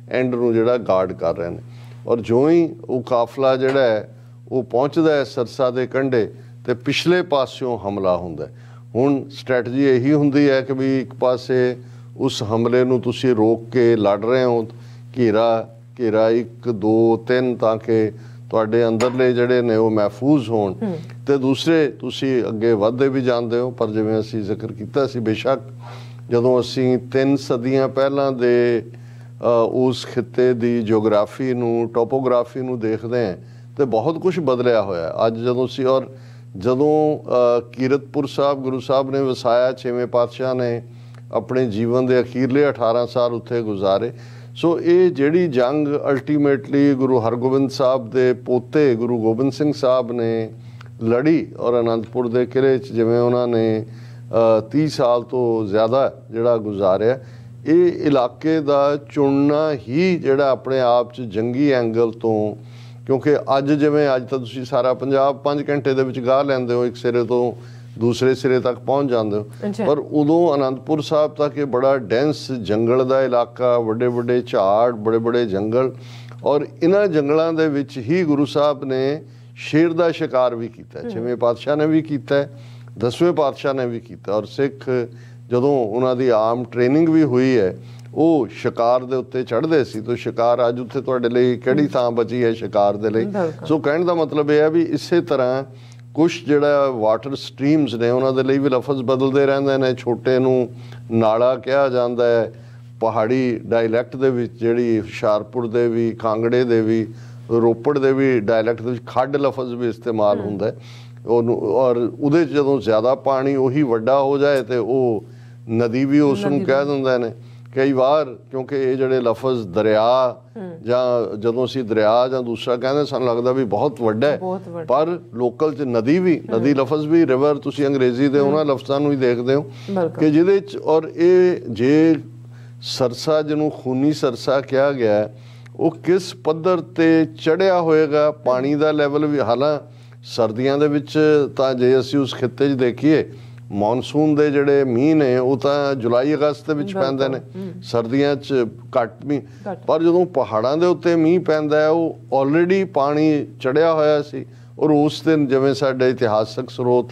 ਐਂਡ ਨੂੰ ਜਿਹੜਾ ਗਾਰਡ ਕਰ ਰਹੇ ਨੇ। ਔਰ ਜਿਉਂ ਹੀ ਉਹ ਕਾਫਲਾ ਜਿਹੜਾ ਹੈ ਉਹ ਪਹੁੰਚਦਾ ਹੈ ਸਰਸਾ ਦੇ ਕੰਢੇ ਤੇ ਪਿਛਲੇ ਪਾਸਿਓਂ ਹਮਲਾ ਹੁੰਦਾ ਹੈ। ਹੁਣ ਸਟ੍ਰੈਟਜੀ ਇਹੀ ਹੁੰਦੀ ਹੈ ਕਿ ਵੀ ਇੱਕ ਪਾਸੇ ਉਸ ਹਮਲੇ ਨੂੰ ਤੁਸੀਂ ਰੋਕ ਕੇ ਲੜ ਰਹੇ ਹੋ ਘੇਰਾ ਘੇਰਾ 1 2 3 ਤਾਂ ਕਿ ਤੁਹਾਡੇ ਅੰਦਰਲੇ ਜਿਹੜੇ ਨੇ ਉਹ ਮਹਿਫੂਜ਼ ਹੋਣ ਤੇ ਦੂਸਰੇ ਤੁਸੀਂ ਅੱਗੇ ਵਧਦੇ ਵੀ ਜਾਂਦੇ ਹੋ ਪਰ ਜਿਵੇਂ ਅਸੀਂ ਜ਼ਿਕਰ ਕੀਤਾ ਸੀ ਬੇਸ਼ੱਕ ਜਦੋਂ ਅਸੀਂ 3 ਸਦੀਆਂ ਪਹਿਲਾਂ ਦੇ ਉਸ ਖਿੱਤੇ ਦੀ ਜੀਓਗ੍ਰਾਫੀ ਨੂੰ ਟੋਪੋਗ੍ਰਾਫੀ ਨੂੰ ਦੇਖਦੇ ਹਾਂ ਤੇ ਬਹੁਤ ਕੁਝ ਬਦਲਿਆ ਹੋਇਆ। ਅੱਜ ਜਦੋਂ ਅਸੀਂ ਔਰ ਜਦੋਂ ਕੀਰਤਪੁਰ ਸਾਹਿਬ ਗੁਰੂ ਸਾਹਿਬ ਨੇ ਵਸਾਇਆ ਛੇਵੇਂ ਪਾਤਸ਼ਾਹ ਨੇ ਆਪਣੇ ਜੀਵਨ ਦੇ ਅਖੀਰਲੇ 18 ਸਾਲ ਉੱਥੇ ਗੁਜ਼ਾਰੇ। ਸੋ ਇਹ ਜਿਹੜੀ ਜੰਗ ਅਲਟੀਮੇਟਲੀ ਗੁਰੂ ਹਰਗੋਬਿੰਦ ਸਾਹਿਬ ਦੇ ਪੋਤੇ ਗੁਰੂ ਗੋਬਿੰਦ ਸਿੰਘ ਸਾਹਿਬ ਨੇ ਲੜੀ ਔਰ ਅਨੰਦਪੁਰ ਦੇ ਕਿਲੇ 'ਚ ਜਿਵੇਂ ਉਹਨਾਂ ਨੇ ਅ, 30 ਸਾਲ ਤੋਂ ਜ਼ਿਆਦਾ ਜਿਹੜਾ ਗੁਜ਼ਾਰਿਆ ਇਹ ਇਲਾਕੇ ਦਾ ਚੁਣਨਾ ਹੀ ਜਿਹੜਾ ਆਪਣੇ ਆਪ 'ਚ ਜੰਗੀ ਐਂਗਲ ਤੋਂ ਕਿਉਂਕਿ ਅੱਜ ਜਿਵੇਂ ਅੱਜ ਤਾਂ ਤੁਸੀਂ ਸਾਰਾ ਪੰਜਾਬ 5 ਘੰਟੇ ਦੇ ਵਿੱਚ ਗਾਹ ਲੈਂਦੇ ਹੋ ਇੱਕ ਸਿਰੇ ਤੋਂ ਦੂਸਰੇ ਸਿਰੇ ਤੱਕ ਪਹੁੰਚ ਜਾਂਦੇ ਹੋ। ਪਰ ਉਦੋਂ ਅਨੰਦਪੁਰ ਸਾਹਿਬ ਤੱਕ ਇਹ ਬੜਾ ਡੈਂਸ ਜੰਗਲ ਦਾ ਇਲਾਕਾ ਵੱਡੇ ਵੱਡੇ ਝਾੜ ਬੜੇ ਬੜੇ ਜੰਗਲ ਔਰ ਇਹਨਾਂ ਜੰਗਲਾਂ ਦੇ ਵਿੱਚ ਹੀ ਗੁਰੂ ਸਾਹਿਬ ਨੇ ਸ਼ੇਰ ਦਾ ਸ਼ਿਕਾਰ ਵੀ ਕੀਤਾ। ਛੇਵੇਂ ਪਾਤਸ਼ਾਹ ਨੇ ਵੀ ਕੀਤਾ ਦਸਵੇਂ ਪਾਤਸ਼ਾਹ ਨੇ ਵੀ ਕੀਤਾ ਔਰ ਸਿੱਖ ਜਦੋਂ ਉਹਨਾਂ ਦੀ ਆਮ ਟ੍ਰੇਨਿੰਗ ਵੀ ਹੋਈ ਹੈ ਉਹ ਸ਼ਿਕਾਰ ਦੇ ਉੱਤੇ ਚੜ੍ਹਦੇ ਸੀ ਤੋਂ ਸ਼ਿਕਾਰ ਅੱਜ ਉੱਥੇ ਤੁਹਾਡੇ ਲਈ ਕਿਹੜੀ ਥਾਂ ਬਚੀ ਹੈ ਸ਼ਿਕਾਰ ਦੇ ਲਈ। ਸੋ ਕਹਿਣ ਦਾ ਮਤਲਬ ਇਹ ਹੈ ਵੀ ਇਸੇ ਤਰ੍ਹਾਂ ਕੁਝ ਜਿਹੜਾ ਵਾਟਰ ਸਟਰੀਮਸ ਨੇ ਉਹਨਾਂ ਦੇ ਲਈ ਵੀ ਲਫ਼ਜ਼ ਬਦਲਦੇ ਰਹਿੰਦੇ ਨੇ। ਛੋਟੇ ਨੂੰ ਨਾਲਾ ਕਿਹਾ ਜਾਂਦਾ ਹੈ ਪਹਾੜੀ ਡਾਇਲੈਕਟ ਦੇ ਵਿੱਚ ਜਿਹੜੀ ਹੁਸ਼ਿਆਰਪੁਰ ਦੇ ਵੀ ਕਾਂਗੜੇ ਦੇ ਵੀ ਰੋਪੜ ਦੇ ਵੀ ਡਾਇਲੈਕਟ ਦੇ ਵਿੱਚ ਖੱਡ ਲਫ਼ਜ਼ ਵੀ ਇਸਤੇਮਾਲ ਹੁੰਦਾ ਹੈ। ਉਹਨੂੰ ਔਰ ਉਹਦੇ 'ਚ ਜਦੋਂ ਜ਼ਿਆਦਾ ਪਾਣੀ ਉਹੀ ਵੱਡਾ ਹੋ ਜਾਏ ਤੇ ਉਹ ਨਦੀ ਵੀ ਉਸ ਨੂੰ ਕਹਿ ਦਿੰਦੇ ਨੇ। ਕਈ ਵਾਰ ਕਿਉਂਕਿ ਇਹ ਜਿਹੜੇ ਲਫ਼ਜ਼ ਦਰਿਆ ਜਾਂ ਜਦੋਂ ਅਸੀਂ ਦਰਿਆ ਜਾਂ ਦੂਸਰਾ ਕਹਿੰਦੇ ਸਾਨੂੰ ਲੱਗਦਾ ਵੀ ਬਹੁਤ ਵੱਡਾ ਹੈ। ਪਰ ਲੋਕਲ ਚ ਨਦੀ ਵੀ ਨਦੀ ਲਫ਼ਜ਼ ਵੀ ਰਿਵਰ ਤੁਸੀਂ ਅੰਗਰੇਜ਼ੀ ਦੇ ਉਹਨਾਂ ਲਫ਼ਜ਼ਾਂ ਨੂੰ ਹੀ ਦੇਖਦੇ ਹੋ। ਕਿ ਜਿਹਦੇ ਚ ਔਰ ਇਹ ਜੇ ਸਰਸਾ ਜਿਹਨੂੰ ਖੂਨੀ ਸਰਸਾ ਕਿਹਾ ਗਿਆ ਉਹ ਕਿਸ ਪੱਧਰ ਤੇ ਚੜਿਆ ਹੋਏਗਾ? ਪਾਣੀ ਦਾ ਲੈਵਲ ਵੀ ਹਾਲਾਂ ਸਰਦੀਆਂ ਦੇ ਵਿੱਚ ਤਾਂ ਜੇ ਅਸੀਂ ਉਸ ਖਿੱਤੇ 'ਚ ਦੇਖੀਏ ਮੌਨਸੂਨ ਦੇ ਜਿਹੜੇ ਮੀਂਹ ਨੇ ਉਹ ਤਾਂ ਜੁਲਾਈ ਅਗਸਤ ਦੇ ਵਿੱਚ ਪੈਂਦੇ ਨੇ। ਸਰਦੀਆਂ 'ਚ ਘੱਟ ਮੀਂਹ। ਪਰ ਜਦੋਂ ਪਹਾੜਾਂ ਦੇ ਉੱਤੇ ਮੀਂਹ ਪੈਂਦਾ ਹੈ ਉਹ ਆਲਰੇਡੀ ਪਾਣੀ ਚੜਿਆ ਹੋਇਆ ਸੀ। ਔਰ ਉਸ ਦਿਨ ਜਿਵੇਂ ਸਾਡੇ ਇਤਿਹਾਸਕ ਸਰੋਤ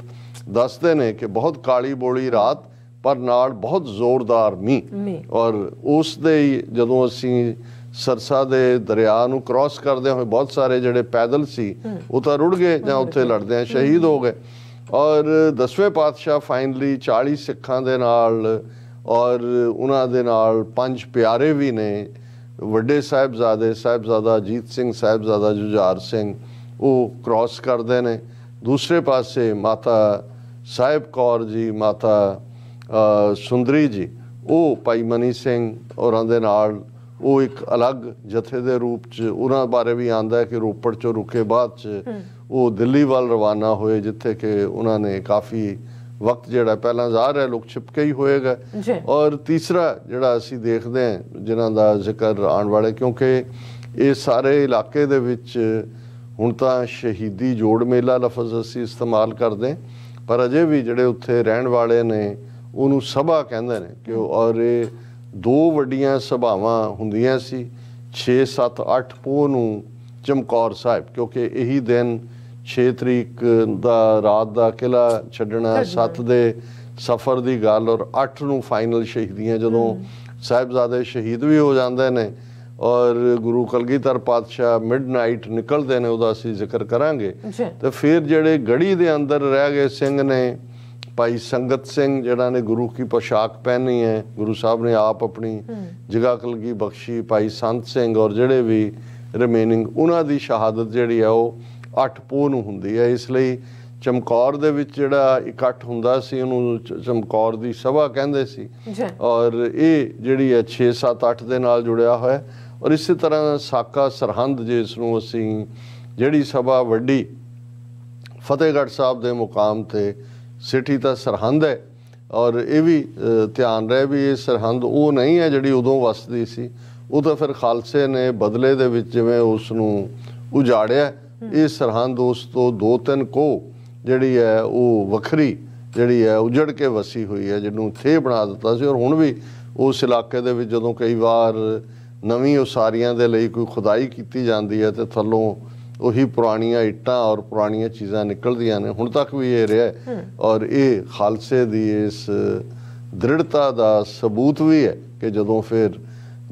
ਦੱਸਦੇ ਨੇ ਕਿ ਬਹੁਤ ਕਾਲੀ ਬੋਲੀ ਰਾਤ ਪਰ ਨਾਲ ਬਹੁਤ ਜ਼ੋਰਦਾਰ ਮੀਂਹ। ਔਰ ਉਸ ਦੇ ਜਦੋਂ ਅਸੀਂ ਸਰਸਾ ਦੇ ਦਰਿਆ ਨੂੰ ਕ੍ਰਾਸ ਕਰਦੇ ਹੋਏ ਬਹੁਤ ਸਾਰੇ ਜਿਹੜੇ ਪੈਦਲ ਸੀ ਉਹ ਤਾਂ ਰੁੜ ਗਏ ਜਾਂ ਉੱਥੇ ਲੜਦੇ ਆ ਸ਼ਹੀਦ ਹੋ ਗਏ। ਔਰ ਦਸਵੇਂ ਪਾਤਸ਼ਾਹ ਫਾਈਨਲੀ 40 ਸਿੱਖਾਂ ਦੇ ਨਾਲ ਔਰ ਉਹਨਾਂ ਦੇ ਨਾਲ ਪੰਜ ਪਿਆਰੇ ਵੀ ਨੇ, ਵੱਡੇ ਸਾਹਿਬਜ਼ਾਦੇ, ਸਾਹਿਬਜ਼ਾਦਾ ਅਜੀਤ ਸਿੰਘ, ਸਾਹਿਬਜ਼ਾਦਾ ਜੁਝਾਰ ਸਿੰਘ, ਉਹ ਕ੍ਰਾਸ ਕਰਦੇ ਨੇ। ਦੂਸਰੇ ਪਾਸੇ ਮਾਤਾ ਸਾਹਿਬ ਕੌਰ ਜੀ, ਮਾਤਾ ਸੁੰਦਰੀ ਜੀ, ਉਹ ਭਾਈ ਮਨੀ ਸਿੰਘ ਔਰਾਂ ਦੇ ਨਾਲ ਉਹ ਇੱਕ ਅਲੱਗ ਜਥੇ ਦੇ ਰੂਪ ਚ ਉਹਨਾਂ ਬਾਰੇ ਵੀ ਆਂਦਾ ਹੈ ਕਿ ਰੋਪੜ ਚੋਂ ਰੁਕੇ ਬਾਅਦ ਚ ਉਹ ਦਿੱਲੀ ਵੱਲ ਰਵਾਨਾ ਹੋਏ ਜਿੱਥੇ ਕਿ ਉਹਨਾਂ ਨੇ ਕਾਫੀ ਵਕਤ ਜਿਹੜਾ ਪਹਿਲਾਂ ਜ਼ਾਹਰ ਹੈ ਲੋਕ ਛਿਪਕੇ ਹੀ ਹੋਏਗਾ। ਔਰ ਤੀਸਰਾ ਜਿਹੜਾ ਅਸੀਂ ਦੇਖਦੇ ਹਾਂ ਜਿਨ੍ਹਾਂ ਦਾ ਜ਼ਿਕਰ ਆਉਣ ਵਾਲੇ ਕਿਉਂਕਿ ਇਹ ਸਾਰੇ ਇਲਾਕੇ ਦੇ ਵਿੱਚ ਹੁਣ ਤਾਂ ਸ਼ਹੀਦੀ ਜੋੜ ਮੇਲਾ ਲਫ਼ਜ਼ ਅਸੀਂ ਇਸਤੇਮਾਲ ਕਰਦੇ ਪਰ ਅਜੇ ਵੀ ਜਿਹੜੇ ਉੱਥੇ ਰਹਿਣ ਵਾਲੇ ਨੇ ਉਹਨੂੰ ਸਭਾ ਕਹਿੰਦੇ ਨੇ ਕਿ ਔਰ ਇਹ ਦੋ ਵੱਡੀਆਂ ਸਭਾਵਾਂ ਹੁੰਦੀਆਂ ਸੀ 6 7 8 ਪੋਹ ਨੂੰ ਚਮਕੌਰ ਸਾਹਿਬ ਕਿਉਂਕਿ ਇਹੀ ਦਿਨ 6 ਤਰੀਕ ਦਾ ਰਾਤ ਦਾ ਕਿਲਾ ਛੱਡਣਾ 7 ਦੇ ਸਫ਼ਰ ਦੀ ਗੱਲ ਔਰ 8 ਨੂੰ ਫਾਈਨਲ ਸ਼ਹੀਦੀਆਂ ਜਦੋਂ ਸਾਹਿਬਜ਼ਾਦੇ ਸ਼ਹੀਦ ਵੀ ਹੋ ਜਾਂਦੇ ਨੇ ਔਰ ਗੁਰੂ ਕਲਗੀਧਰ ਪਾਤਸ਼ਾਹ ਮਿਡਨਾਈਟ ਨਿਕਲਦੇ ਨੇ ਉਹਦਾ ਅਸੀਂ ਜ਼ਿਕਰ ਕਰਾਂਗੇ। ਤੇ ਫਿਰ ਜਿਹੜੇ ਗੜੀ ਦੇ ਅੰਦਰ ਰਹਿ ਗਏ ਸਿੰਘ ਨੇ ਭਾਈ ਸੰਗਤ ਸਿੰਘ ਜਿਹੜਾ ਨੇ ਗੁਰੂ ਕੀ ਪੋਸ਼ਾਕ ਪਹਿਨੀ ਹੈ ਗੁਰੂ ਸਾਹਿਬ ਨੇ ਆਪ ਆਪਣੀ ਜਗ੍ਹਾ ਕਲਗੀ ਬਖਸ਼ੀ ਭਾਈ ਸੰਤ ਸਿੰਘ ਔਰ ਜਿਹੜੇ ਵੀ ਰਿਮੇਨਿੰਗ ਉਹਨਾਂ ਦੀ ਸ਼ਹਾਦਤ ਜਿਹੜੀ ਹੈ ਉਹ 8 ਪੋਹ ਨੂੰ ਹੁੰਦੀ ਹੈ। ਇਸ ਲਈ ਚਮਕੌਰ ਦੇ ਵਿੱਚ ਜਿਹੜਾ ਇਕੱਠ ਹੁੰਦਾ ਸੀ ਉਹਨੂੰ ਚਮਕੌਰ ਦੀ ਸਭਾ ਕਹਿੰਦੇ ਸੀ। ਔਰ ਇਹ ਜਿਹੜੀ ਹੈ 6 7 8 ਦੇ ਨਾਲ ਜੁੜਿਆ ਹੋਇਆ ਔਰ ਇਸੇ ਤਰ੍ਹਾਂ ਸਾਕਾ ਸਰਹੰਦ ਜਿਸ ਨੂੰ ਅਸੀਂ ਜਿਹੜੀ ਸਭਾ ਵੱਡੀ ਫਤਿਹਗੜ੍ਹ ਸਾਹਿਬ ਦੇ ਮੁਕਾਮ ਤੇ ਸਿਟੀ ਤਾਂ ਸਰਹੰਦ ਹੈ ਔਰ ਇਹ ਵੀ ਧਿਆਨ ਰਹੇ ਵੀ ਇਹ ਸਰਹੰਦ ਉਹ ਨਹੀਂ ਹੈ ਜਿਹੜੀ ਉਦੋਂ ਵਸਦੀ ਸੀ। ਉਹ ਤਾਂ ਫਿਰ ਖਾਲਸੇ ਨੇ ਬਦਲੇ ਦੇ ਵਿੱਚ ਜਿਵੇਂ ਉਸ ਨੂੰ ਉਜਾੜਿਆ, ਇਹ ਸਰਹੰਦ ਉਸ ਤੋਂ ਦੋ ਤਿੰਨ ਕੋ ਜਿਹੜੀ ਹੈ ਉਹ ਵੱਖਰੀ ਜਿਹੜੀ ਹੈ ਉਜੜ ਕੇ ਵਸੀ ਹੋਈ ਹੈ, ਜਿਹਨੂੰ ਥੇ ਬਣਾ ਦਿੱਤਾ ਸੀ। ਔਰ ਹੁਣ ਵੀ ਉਸ ਇਲਾਕੇ ਦੇ ਵਿੱਚ ਜਦੋਂ ਕਈ ਵਾਰ ਨਵੀਂ ਉਸਾਰੀਆਂ ਦੇ ਲਈ ਕੋਈ ਖੁਦਾਈ ਕੀਤੀ ਜਾਂਦੀ ਹੈ ਤੇ ਥੱਲੋਂ ਉਹੀ ਪੁਰਾਣੀਆਂ ਇੱਟਾਂ ਔਰ ਪੁਰਾਣੀਆਂ ਚੀਜ਼ਾਂ ਨਿਕਲਦੀਆਂ ਨੇ ਹੁਣ ਤੱਕ ਵੀ ਇਹ ਰਿਹਾ। ਔਰ ਇਹ ਖਾਲਸੇ ਦੀ ਇਸ ਦ੍ਰਿੜਤਾ ਦਾ ਸਬੂਤ ਵੀ ਹੈ ਕਿ ਜਦੋਂ ਫਿਰ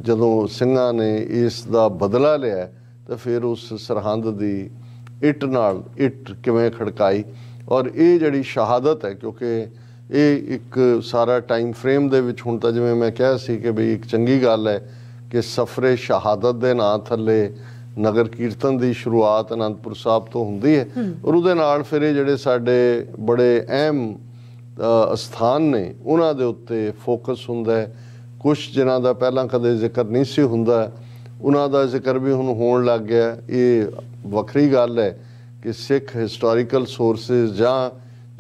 ਜਦੋਂ ਸਿੰਘਾਂ ਨੇ ਇਸ ਦਾ ਬਦਲਾ ਲਿਆ ਤਾਂ ਫਿਰ ਉਸ ਸਰਹੰਦ ਦੀ ਇੱਟ ਨਾਲ ਇੱਟ ਕਿਵੇਂ ਖੜਕਾਈ ਔਰ ਇਹ ਜਿਹੜੀ ਸ਼ਹਾਦਤ ਹੈ ਕਿਉਂਕਿ ਇਹ ਇੱਕ ਸਾਰਾ ਟਾਈਮ ਫਰੇਮ ਦੇ ਵਿੱਚ ਹੁਣ ਤਾਂ ਜਿਵੇਂ ਮੈਂ ਕਿਹਾ ਸੀ ਕਿ ਬਈ ਇੱਕ ਚੰਗੀ ਗੱਲ ਹੈ ਕਿ ਸਫਰੇ ਸ਼ਹਾਦਤ ਦੇ ਨਾਂ ਥੱਲੇ ਨਗਰ ਕੀਰਤਨ ਦੀ ਸ਼ੁਰੂਆਤ ਅਨੰਦਪੁਰ ਸਾਹਿਬ ਤੋਂ ਹੁੰਦੀ ਹੈ ਔਰ ਉਹਦੇ ਨਾਲ ਫਿਰ ਇਹ ਜਿਹੜੇ ਸਾਡੇ ਬੜੇ ਅਹਿਮ ਸਥਾਨ ਨੇ ਉਹਨਾਂ ਦੇ ਉੱਤੇ ਫੋਕਸ ਹੁੰਦਾ ਹੈ। ਕੁਝ ਜਿਨ੍ਹਾਂ ਦਾ ਪਹਿਲਾਂ ਕਦੇ ਜ਼ਿਕਰ ਨਹੀਂ ਸੀ ਹੁੰਦਾ ਉਹਨਾਂ ਦਾ ਜ਼ਿਕਰ ਵੀ ਹੁਣ ਹੋਣ ਲੱਗ ਗਿਆ। ਇਹ ਵੱਖਰੀ ਗੱਲ ਹੈ ਕਿ ਸਿੱਖ ਹਿਸਟੋਰੀਕਲ ਸੋਰਸਸ ਜਾਂ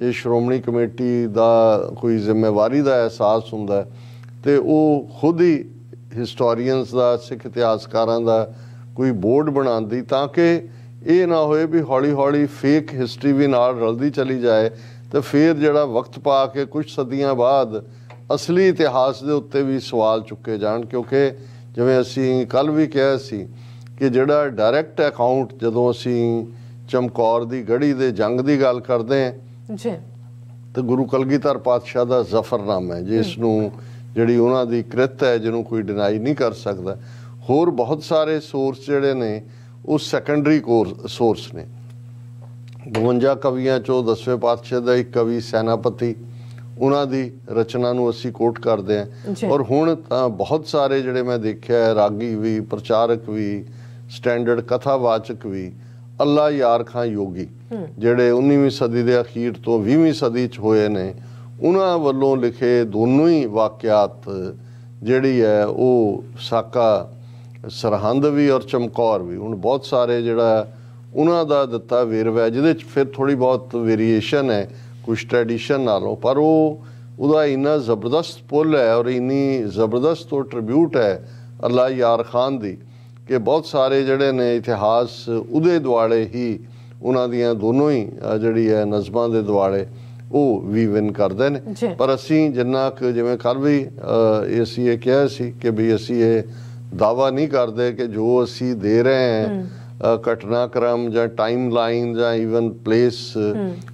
ਇਹ ਸ਼੍ਰੋਮਣੀ ਕਮੇਟੀ ਦਾ ਕੋਈ ਜ਼ਿੰਮੇਵਾਰੀ ਦਾ ਅਹਿਸਾਸ ਹੁੰਦਾ ਤੇ ਉਹ ਖੁਦ ਹੀ ਹਿਸਟੋਰੀਅਨਸ ਦਾ ਸਿੱਖ ਇਤਿਹਾਸਕਾਰਾਂ ਦਾ ਕੋਈ ਬੋਰਡ ਬਣਾਉਂਦੀ ਤਾਂ ਕਿ ਇਹ ਨਾ ਹੋਏ ਵੀ ਹੌਲੀ ਹੌਲੀ ਫੇਕ ਹਿਸਟਰੀ ਵੀ ਨਾਲ ਰਲਦੀ ਚਲੀ ਜਾਏ ਤੇ ਫਿਰ ਜਿਹੜਾ ਵਕਤ ਪਾ ਕੇ ਕੁਝ ਸਦੀਆਂ ਬਾਅਦ ਅਸਲੀ ਇਤਿਹਾਸ ਦੇ ਉੱਤੇ ਵੀ ਸਵਾਲ ਚੁੱਕੇ ਜਾਣ ਕਿਉਂਕਿ ਜਿਵੇਂ ਅਸੀਂ ਕੱਲ ਵੀ ਕਿਹਾ ਸੀ ਕਿ ਜਿਹੜਾ ਡਾਇਰੈਕਟ ਅਕਾਊਂਟ ਜਦੋਂ ਅਸੀਂ ਚਮਕੌਰ ਦੀ ਗੜੀ ਦੇ ਜੰਗ ਦੀ ਗੱਲ ਕਰਦੇ ਹਾਂ ਜੀ। ਤੇ ਗੁਰੂ ਕਲਗੀਧਰ ਪਾਤਸ਼ਾਹ ਦਾ ਜ਼ਫਰਨਾਮਾ ਹੈ ਜਿਸ ਨੂੰ ਜਿਹੜੀ ਉਹਨਾਂ ਦੀ ਕ੍ਰਿਤ ਹੈ ਜਿਹਨੂੰ ਕੋਈ ਡਿਨਾਈ ਨਹੀਂ ਕਰ ਸਕਦਾ। ਹੋਰ ਬਹੁਤ ਸਾਰੇ ਸੋਰਸ ਜਿਹੜੇ ਨੇ ਉਹ ਸੈਕੰਡਰੀ ਕੋਰਸ ਸੋਰਸ ਨੇ। 52 ਕਵੀਆਂ ਚੋਂ ਦਸਵੇਂ ਪਾਤਸ਼ਾਹ ਦਾ ਇੱਕ ਕਵੀ ਸੈਨਾਪਤੀ ਉਹਨਾਂ ਦੀ ਰਚਨਾ ਨੂੰ ਅਸੀਂ ਕੋਟ ਕਰਦੇ। ਹਾਂ। ਔਰ ਹੁਣ ਤਾਂ ਬਹੁਤ ਸਾਰੇ ਜਿਹੜੇ ਮੈਂ ਦੇਖਿਆ ਹੈ ਰਾਗੀ ਵੀ ਪ੍ਰਚਾਰਕ ਵੀ ਸਟੈਂਡਰਡ ਕਥਾਵਾਚਕ ਵੀ ਅੱਲਾ ਯਾਰ ਖਾਂ ਯੋਗੀ ਜਿਹੜੇ 19ਵੀਂ ਸਦੀ ਦੇ ਅਖੀਰ ਤੋਂ 20ਵੀਂ ਸਦੀ ਚ ਹੋਏ ਨੇ ਉਹਨਾਂ ਵੱਲੋਂ ਲਿਖੇ ਦੋਨੋਂ ਹੀ ਵਾਕਿਆਤ ਜਿਹੜੀ ਹੈ ਉਹ ਸਾਕਾ ਸਰਹੰਦ ਵੀ ਔਰ ਚਮਕੌਰ ਵੀ। ਹੁਣ ਬਹੁਤ ਸਾਰੇ ਜਿਹੜਾ ਉਹਨਾਂ ਦਾ ਦਿੱਤਾ ਵੇਰਵਾ ਜਿਹਦੇ ਚ ਫਿਰ ਥੋੜੀ ਬਹੁਤ ਵੇਰੀਏਸ਼ਨ ਹੈ ਕੁਝ ਟ੍ਰੈਡੀਸ਼ਨ ਨਾਲੋਂ। ਪਰ ਉਹ ਉਹਦਾ ਇੰਨਾ ਜ਼ਬਰਦਸਤ ਪੁੱਲ ਹੈ ਔਰ ਇੰਨੀ ਜ਼ਬਰਦਸਤ ਉਹ ਟ੍ਰਿਬਿਊਟ ਹੈ ਅੱਲਾ ਯਾਰ ਖਾਨ ਦੀ ਕਿ ਬਹੁਤ ਸਾਰੇ ਜਿਹੜੇ ਨੇ ਇਤਿਹਾਸ ਉਹਦੇ ਦੁਆਲੇ ਹੀ ਉਹਨਾਂ ਦੀਆਂ ਦੋਨੋਂ ਹੀ ਜਿਹੜੀ ਹੈ ਨਜ਼ਮਾਂ ਦੇ ਦੁਆਲੇ ਉਹ ਵੀ ਵਿਨ ਕਰਦੇ ਨੇ। ਪਰ ਅਸੀਂ ਜਿੰਨਾ ਕੁ ਜਿਵੇਂ ਕੱਲ ਵੀ ਅਸੀਂ ਇਹ ਕਿਹਾ ਸੀ ਕਿ ਵੀ ਅਸੀਂ ਇਹ ਦਾਵਾ ਨਹੀਂ ਕਰਦੇ ਕਿ ਜੋ ਅਸੀਂ ਦੇ ਰਹੇ ਹਾਂ ਘਟਨਾਕ੍ਰਮ ਜਾਂ ਟਾਈਮ ਲਾਈਨ ਜਾਂ ਇਵਨ ਪਲੇਸ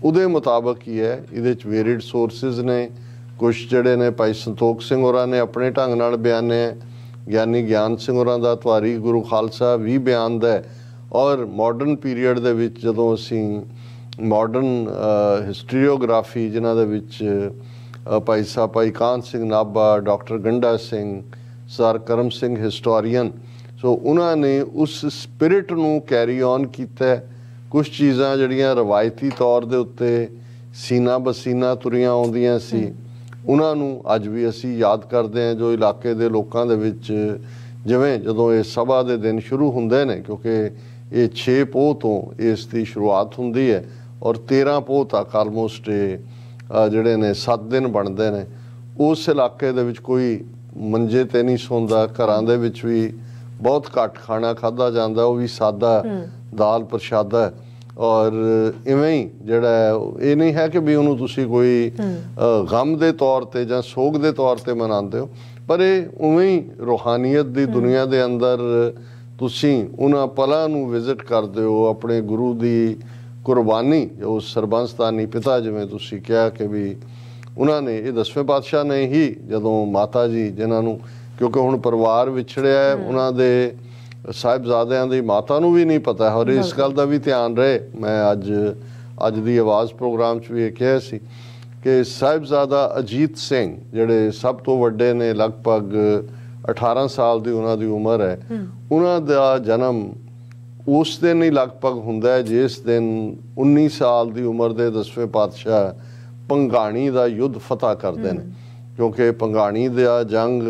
ਉਹਦੇ ਮੁਤਾਬਕ ਹੀ ਹੈ। ਇਹਦੇ ਚ ਵੇਰੀਡ ਸੋਰਸਸ ਨੇ। ਕੁਝ ਜਿਹੜੇ ਨੇ ਭਾਈ ਸੰਤੋਖ ਸਿੰਘ ਹੋਰਾਂ ਨੇ ਆਪਣੇ ਢੰਗ ਨਾਲ ਬਿਆਨੇ ਗਿਆਨੀ ਗਿਆਨ ਸਿੰਘ ਹੋਰਾਂ ਦਾ ਤਵਾਰੀ ਗੁਰੂ ਖਾਲਸਾ ਵੀ ਬਿਆਨਦਾ ਹੈ। ਔਰ ਮਾਡਰਨ ਪੀਰੀਅਡ ਦੇ ਵਿੱਚ ਜਦੋਂ ਅਸੀਂ ਮਾਡਰਨ ਹਿਸਟਰੀਓਗ੍ਰਾਫੀ ਜਿਨ੍ਹਾਂ ਦੇ ਵਿੱਚ Bhai Sahib Bhai Kahn Singh Nabha doctor Ganda Singh sir Karam Singh historian. So ਉਹਨਾਂ ਨੇ ਉਸ ਸਪਿਰਿਟ ਨੂੰ ਕੈਰੀ ਔਨ ਕੀਤਾ ਕੁਝ ਚੀਜ਼ਾਂ ਜਿਹੜੀਆਂ ਰਵਾਇਤੀ ਤੌਰ ਦੇ ਉੱਤੇ ਸੀਨਾ ਬਸੀਨਾ ਤੁਰੀਆਂ ਆਉਂਦੀਆਂ ਸੀ, ਉਹਨਾਂ ਨੂੰ ਅੱਜ ਵੀ ਅਸੀਂ ਯਾਦ ਕਰਦੇ ਹਾਂ ਜੋ ਇਲਾਕੇ ਦੇ ਲੋਕਾਂ ਦੇ ਵਿੱਚ ਜਿਵੇਂ ਜਦੋਂ ਇਹ ਸਭਾ ਦੇ ਦਿਨ ਸ਼ੁਰੂ ਹੁੰਦੇ ਨੇ, ਕਿਉਂਕਿ ਇਹ 6 ਪੋਹ ਤੋਂ ਇਸ ਦੀ ਸ਼ੁਰੂਆਤ ਹੁੰਦੀ ਹੈ ਔਰ 13 ਪੋਹ ਤੱਕ ਆਲਮੋਸਟ ਇਹ ਜਿਹੜੇ ਨੇ 7 ਦਿਨ ਬਣਦੇ ਨੇ। ਉਸ ਇਲਾਕੇ ਦੇ ਵਿੱਚ ਕੋਈ ਮੰਜੇ ਤੇ ਨਹੀਂ ਸੌਂਦਾ ਘਰਾਂ ਦੇ ਵਿੱਚ ਵੀ ਬਹੁਤ ਘੱਟ ਖਾਣਾ ਖਾਦਾ ਜਾਂਦਾ ਉਹ ਵੀ ਸਾਦਾ ਦਾਲ ਪ੍ਰਸ਼ਾਦਾ। ਔਰ ਇਵੇਂ ਹੀ ਜਿਹੜਾ ਉਹ ਇਹ ਨਹੀਂ ਹੈ ਕਿ ਵੀ ਉਹਨੂੰ ਤੁਸੀਂ ਕੋਈ ਗਮ ਦੇ ਤੌਰ ਤੇ ਜਾਂ ਸੋਗ ਦੇ ਤੌਰ ਤੇ ਮਨਾਉਂਦੇ ਹੋ ਪਰ ਇਹ ਉਵੇਂ ਹੀ ਰੋਹਾਨੀਅਤ ਦੀ ਦੁਨੀਆ ਦੇ ਅੰਦਰ ਤੁਸੀਂ ਉਹਨਾਂ ਪਲਾਂ ਨੂੰ ਵਿਜ਼ਿਟ ਕਰਦੇ ਹੋ ਆਪਣੇ ਗੁਰੂ ਦੀ ਕੁਰਬਾਨੀ ਜੋ ਸਰਬੰਸਤਾਨੀ ਪਿਤਾ ਜਿਵੇਂ ਤੁਸੀਂ ਕਿਹਾ ਕਿ ਵੀ ਉਹਨਾਂ ਨੇ ਇਹ ਦਸਵੇਂ ਪਾਤਸ਼ਾਹ ਨੇ ਹੀ ਜਦੋਂ ਮਾਤਾ ਜੀ ਜਿਨ੍ਹਾਂ ਨੂੰ ਕਿਉਂਕਿ ਹੁਣ ਪਰਿਵਾਰ ਵਿਛੜਿਆ ਹੈ ਉਹਨਾਂ ਦੇ ਸਾਹਿਬਜ਼ਾਦਿਆਂ ਦੀ ਮਾਤਾ ਨੂੰ ਵੀ ਨਹੀਂ ਪਤਾ ਔਰ ਇਸ ਗੱਲ ਦਾ ਵੀ ਧਿਆਨ ਰਹੇ। ਮੈਂ ਅੱਜ ਅੱਜ ਦੀ ਆਵਾਜ਼ ਪ੍ਰੋਗਰਾਮ 'ਚ ਵੀ ਇਹ ਕਿਹਾ ਸੀ ਕਿ ਸਾਹਿਬਜ਼ਾਦਾ ਅਜੀਤ ਸਿੰਘ ਜਿਹੜੇ ਸਭ ਤੋਂ ਵੱਡੇ ਨੇ ਲਗਭਗ 18 ਸਾਲ ਦੀ ਉਹਨਾਂ ਦੀ ਉਮਰ ਹੈ ਉਹਨਾਂ ਦਾ ਜਨਮ ਉਸ ਦਿਨ ਹੀ ਲਗਭਗ ਹੁੰਦਾ ਹੈ ਜਿਸ ਦਿਨ 19 ਸਾਲ ਦੀ ਉਮਰ ਦੇ ਦਸਵੇਂ ਪਾਤਸ਼ਾਹ ਪੰਗਾਣੀ ਦਾ ਯੁੱਧ ਫਤਹ ਕਰਦੇ ਨੇ। ਕਿਉਂਕਿ ਪੰਗਾਣੀ ਦਾ ਜੰਗ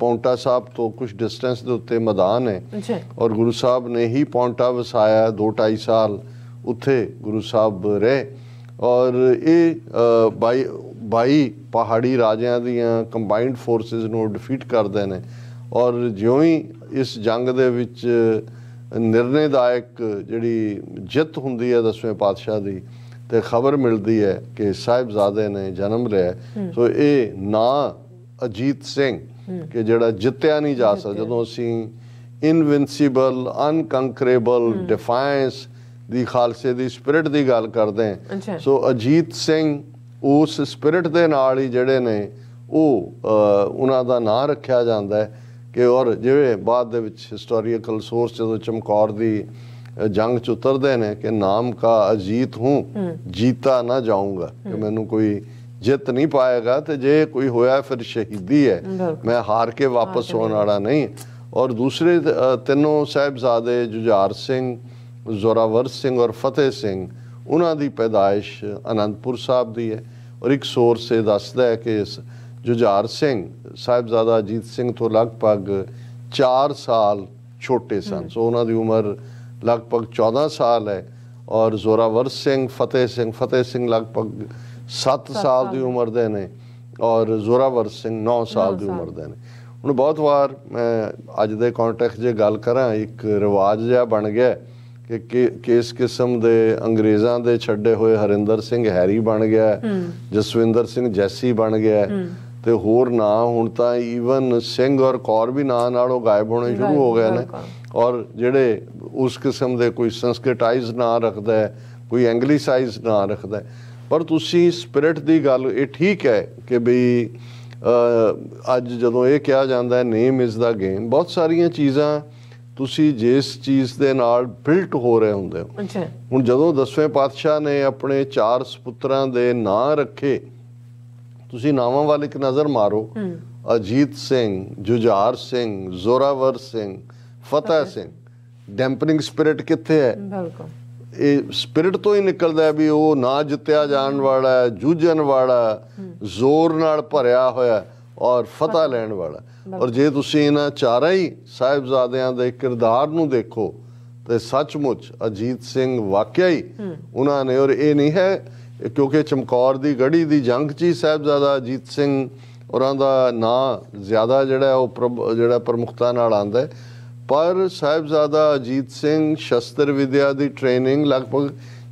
ਪੌਂਟਾ ਸਾਹਿਬ ਤੋਂ ਕੁਝ ਡਿਸਟੈਂਸ ਦੇ ਉੱਤੇ ਮੈਦਾਨ ਹੈ। ਔਰ ਗੁਰੂ ਸਾਹਿਬ ਨੇ ਹੀ ਪੌਂਟਾ ਵਸਾਇਆ 2.5 ਸਾਲ ਉੱਥੇ ਗੁਰੂ ਸਾਹਿਬ ਰਹੇ। ਔਰ ਇਹ ਬਾਈ ਬਾਈ ਪਹਾੜੀ ਰਾਜਿਆਂ ਦੀਆਂ ਕੰਬਾਈਨਡ ਫੋਰਸਸ ਨੂੰ ਡਿਫੀਟ ਕਰਦੇ ਨੇ। ਔਰ ਜਿਉਂ ਹੀ ਇਸ ਜੰਗ ਦੇ ਵਿੱਚ ਨਿਰਣੇਦਾਇਕ ਜਿਹੜੀ ਜਿੱਤ ਹੁੰਦੀ ਹੈ ਦਸਵੇਂ ਪਾਤਸ਼ਾਹ ਦੀ ਤੇ ਖਬਰ ਮਿਲਦੀ ਹੈ ਕਿ ਸਾਹਿਬਜ਼ਾਦੇ ਨੇ ਜਨਮ ਲਿਆ। ਸੋ ਇਹ ਨਾਂ ਅਜੀਤ ਸਿੰਘ ਕਿ ਜਿਹੜਾ ਜਿੱਤਿਆ ਨਹੀਂ ਜਾ ਸਕਦਾ। ਜਦੋਂ ਅਸੀਂ ਇਨਵਿੰਸੀਬਲ ਅਨਕੰਕਰੇਬਲ ਡਿਫਾਈਂਸ ਦੀ ਖਾਲਸੇ ਦੀ ਸਪਿਰਿਟ ਦੀ ਗੱਲ ਕਰਦੇ। ਹਾਂ ਸੋ ਅਜੀਤ ਸਿੰਘ ਉਸ ਸਪਿਰਿਟ ਦੇ ਨਾਲ ਹੀ ਜਿਹੜੇ ਨੇ ਉਹ ਉਹਨਾਂ ਦਾ ਨਾਂ ਰੱਖਿਆ ਜਾਂਦਾ ਹੈ ਕਿ ਔਰ ਜਿਵੇਂ ਬਾਅਦ ਦੇ ਵਿੱਚ ਹਿਸਟੋਰੀਕਲ ਸੋਰਸ ਜਦੋਂ ਚਮਕੌਰ ਦੀ ਜੰਗ ਚ ਉਤਰਦੇ ਨੇ ਕਿ ਨਾਮ ਕਾ ਅਜੀਤ ਹੂੰ ਜੀਤਾ ਨਾ ਜਾਊਂਗਾ। ਕਿ ਮੈਨੂੰ ਕੋਈ ਜਿੱਤ ਨਹੀਂ ਪਾਏਗਾ ਤੇ ਜੇ ਕੋਈ ਹੋਇਆ ਫਿਰ ਸ਼ਹੀਦੀ ਹੈ। ਮੈਂ ਹਾਰ ਕੇ ਵਾਪਸ ਹੋਣ ਵਾਲਾ ਨਹੀਂ। ਔਰ ਦੂਸਰੇ ਤਿੰਨੋਂ ਸਾਹਿਬਜ਼ਾਦੇ ਜੁਝਾਰ ਸਿੰਘ ਜ਼ੋਰਾਵਰ ਸਿੰਘ ਔਰ ਫਤਿਹ ਸਿੰਘ ਉਹਨਾਂ ਦੀ ਪੈਦਾਇਸ਼ ਅਨੰਦਪੁਰ ਸਾਹਿਬ ਦੀ ਹੈ। ਔਰ ਇੱਕ ਸੋਰਸ ਇਹ ਦੱਸਦਾ ਹੈ ਕਿ ਜੁਝਾਰ ਸਿੰਘ ਸਾਹਿਬਜ਼ਾਦਾ ਅਜੀਤ ਸਿੰਘ ਤੋਂ ਲਗਭਗ 4 ਸਾਲ ਛੋਟੇ ਸਨ। ਸੋ ਉਹਨਾਂ ਦੀ ਉਮਰ ਲਗਭਗ 14 ਸਾਲ ਹੈ ਔਰ ਜ਼ੋਰਾਵਰ ਸਿੰਘ ਫਤਿਹ ਸਿੰਘ ਫਤਿਹ ਸਿੰਘ ਲਗਭਗ 7 ਸਾਲ ਦੀ ਉਮਰ ਦੇ ਨੇ ਔਰ ਜ਼ੋਰਾਵਰ ਸਿੰਘ 9 ਸਾਲ ਦੀ ਉਮਰ ਦੇ ਨੇ। ਹੁਣ ਬਹੁਤ ਵਾਰ ਮੈਂ ਅੱਜ ਦੇ ਕੰਟੈਕਸਟ 'ਚ ਗੱਲ ਕਰਾਂ ਇੱਕ ਰਿਵਾਜ ਜਿਹਾ ਬਣ ਗਿਆ ਕਿ ਕਿਸ ਕਿਸਮ ਦੇ ਅੰਗਰੇਜ਼ਾਂ ਦੇ ਛੱਡੇ ਹੋਏ ਹਰਿੰਦਰ ਸਿੰਘ ਹੈਰੀ ਬਣ ਗਿਆ ਜਸਵਿੰਦਰ ਸਿੰਘ ਜੈਸੀ ਬਣ ਗਿਆ ਤੇ ਹੋਰ ਨਾਂ ਹੁਣ ਤਾਂ ਈਵਨ ਸਿੰਘ ਔਰ ਕੌਰ ਵੀ ਨਾਂ ਨਾਲੋਂ ਗਾਇਬ ਹੋਣੇ ਸ਼ੁਰੂ ਹੋ ਗਏ ਨੇ। ਔਰ ਜਿਹੜੇ ਉਸ ਕਿਸਮ ਦੇ ਕੋਈ ਸੰਸਕ੍ਰਿਟਾਈਜ਼ ਨਾਂ ਰੱਖਦਾ ਹੈ ਕੋਈ ਐਂਗਲਿਸਾਈਜ਼ ਨਾਂ ਰੱਖਦਾ ਪਰ ਤੁਸੀਂ ਸਪਿਰਿਟ ਦੀ ਗੱਲ ਇਹ ਠੀਕ ਹੈ ਕਿ ਬਈ ਅੱਜ ਜਦੋਂ ਇਹ ਕਿਹਾ ਜਾਂਦਾ ਹੈ ਨੇਮ ਇਜ਼ ਦਾ ਗੇਮ ਬਹੁਤ ਸਾਰੀਆਂ ਚੀਜ਼ਾਂ ਤੁਸੀਂ ਜਿਸ ਚੀਜ਼ ਦੇ ਨਾਲ ਬਿਲਟ ਹੋ ਰਹੇ ਹੁੰਦੇ ਹੋ। ਅੱਛਾ। ਹੁਣ ਜਦੋਂ ਦਸਵੇਂ ਪਾਤਸ਼ਾਹ ਨੇ ਆਪਣੇ ਚਾਰ ਸੁਪੁੱਤਰਾਂ ਦੇ ਨਾਂ ਰੱਖੇ ਤੁਸੀਂ ਨਾਵਾਂ ਵੱਲ ਇੱਕ ਨਜ਼ਰ ਮਾਰੋ। ਅਜੀਤ ਸਿੰਘ ਜੁਝਾਰ ਸਿੰਘ ਜ਼ੋਰਾਵਰ ਸਿੰਘ ਫਤਿਹ। ਸਿੰਘ। ਡੈਂਪਨਿੰਗ ਸਪਿਰਿਟ ਕਿੱਥੇ ਹੈ? ਬਿਲਕੁਲ। ਇਹ ਸਪਿਰਿਟ ਤੋਂ ਹੀ ਨਿਕਲਦਾ ਹੈ ਵੀ ਉਹ ਨਾ ਜਿੱਤਿਆ ਜਾਣ ਵਾਲਾ ਹੈ ਜੂਝਣ ਵਾਲਾ ਜ਼ੋਰ ਨਾਲ ਭਰਿਆ ਹੋਇਆ ਔਰ ਫਤਹ ਲੈਣ ਵਾਲਾ। ਔਰ ਜੇ ਤੁਸੀਂ ਇਹਨਾਂ ਚਾਰਾਂ ਹੀ ਸਾਹਿਬਜ਼ਾਦਿਆਂ ਦੇ ਕਿਰਦਾਰ ਨੂੰ ਦੇਖੋ ਤੇ ਸੱਚਮੁੱਚ ਅਜੀਤ ਸਿੰਘ ਵਾਕਿਆ ਹੀ ਉਹਨਾਂ ਨੇ ਔਰ ਇਹ ਨਹੀਂ ਹੈ ਕਿਉਂਕਿ ਚਮਕੌਰ ਦੀ ਗੜੀ ਦੀ ਜੰਗ 'ਚ ਹੀ ਸਾਹਿਬਜ਼ਾਦਾ ਅਜੀਤ ਸਿੰਘ ਔਰਾਂ ਦਾ ਨਾਂ ਜ਼ਿਆਦਾ ਜਿਹੜਾ ਉਹ ਜਿਹੜਾ ਪ੍ਰਮੁਖਤਾ ਨਾਲ ਆਂਦਾ ਹੈ। ਪਰ ਸਾਹਿਬਜ਼ਾਦਾ ਅਜੀਤ ਸਿੰਘ ਸ਼ਸਤਰ ਵਿਦਿਆ ਦੀ ਟ੍ਰੇਨਿੰਗ ਲਗਭਗ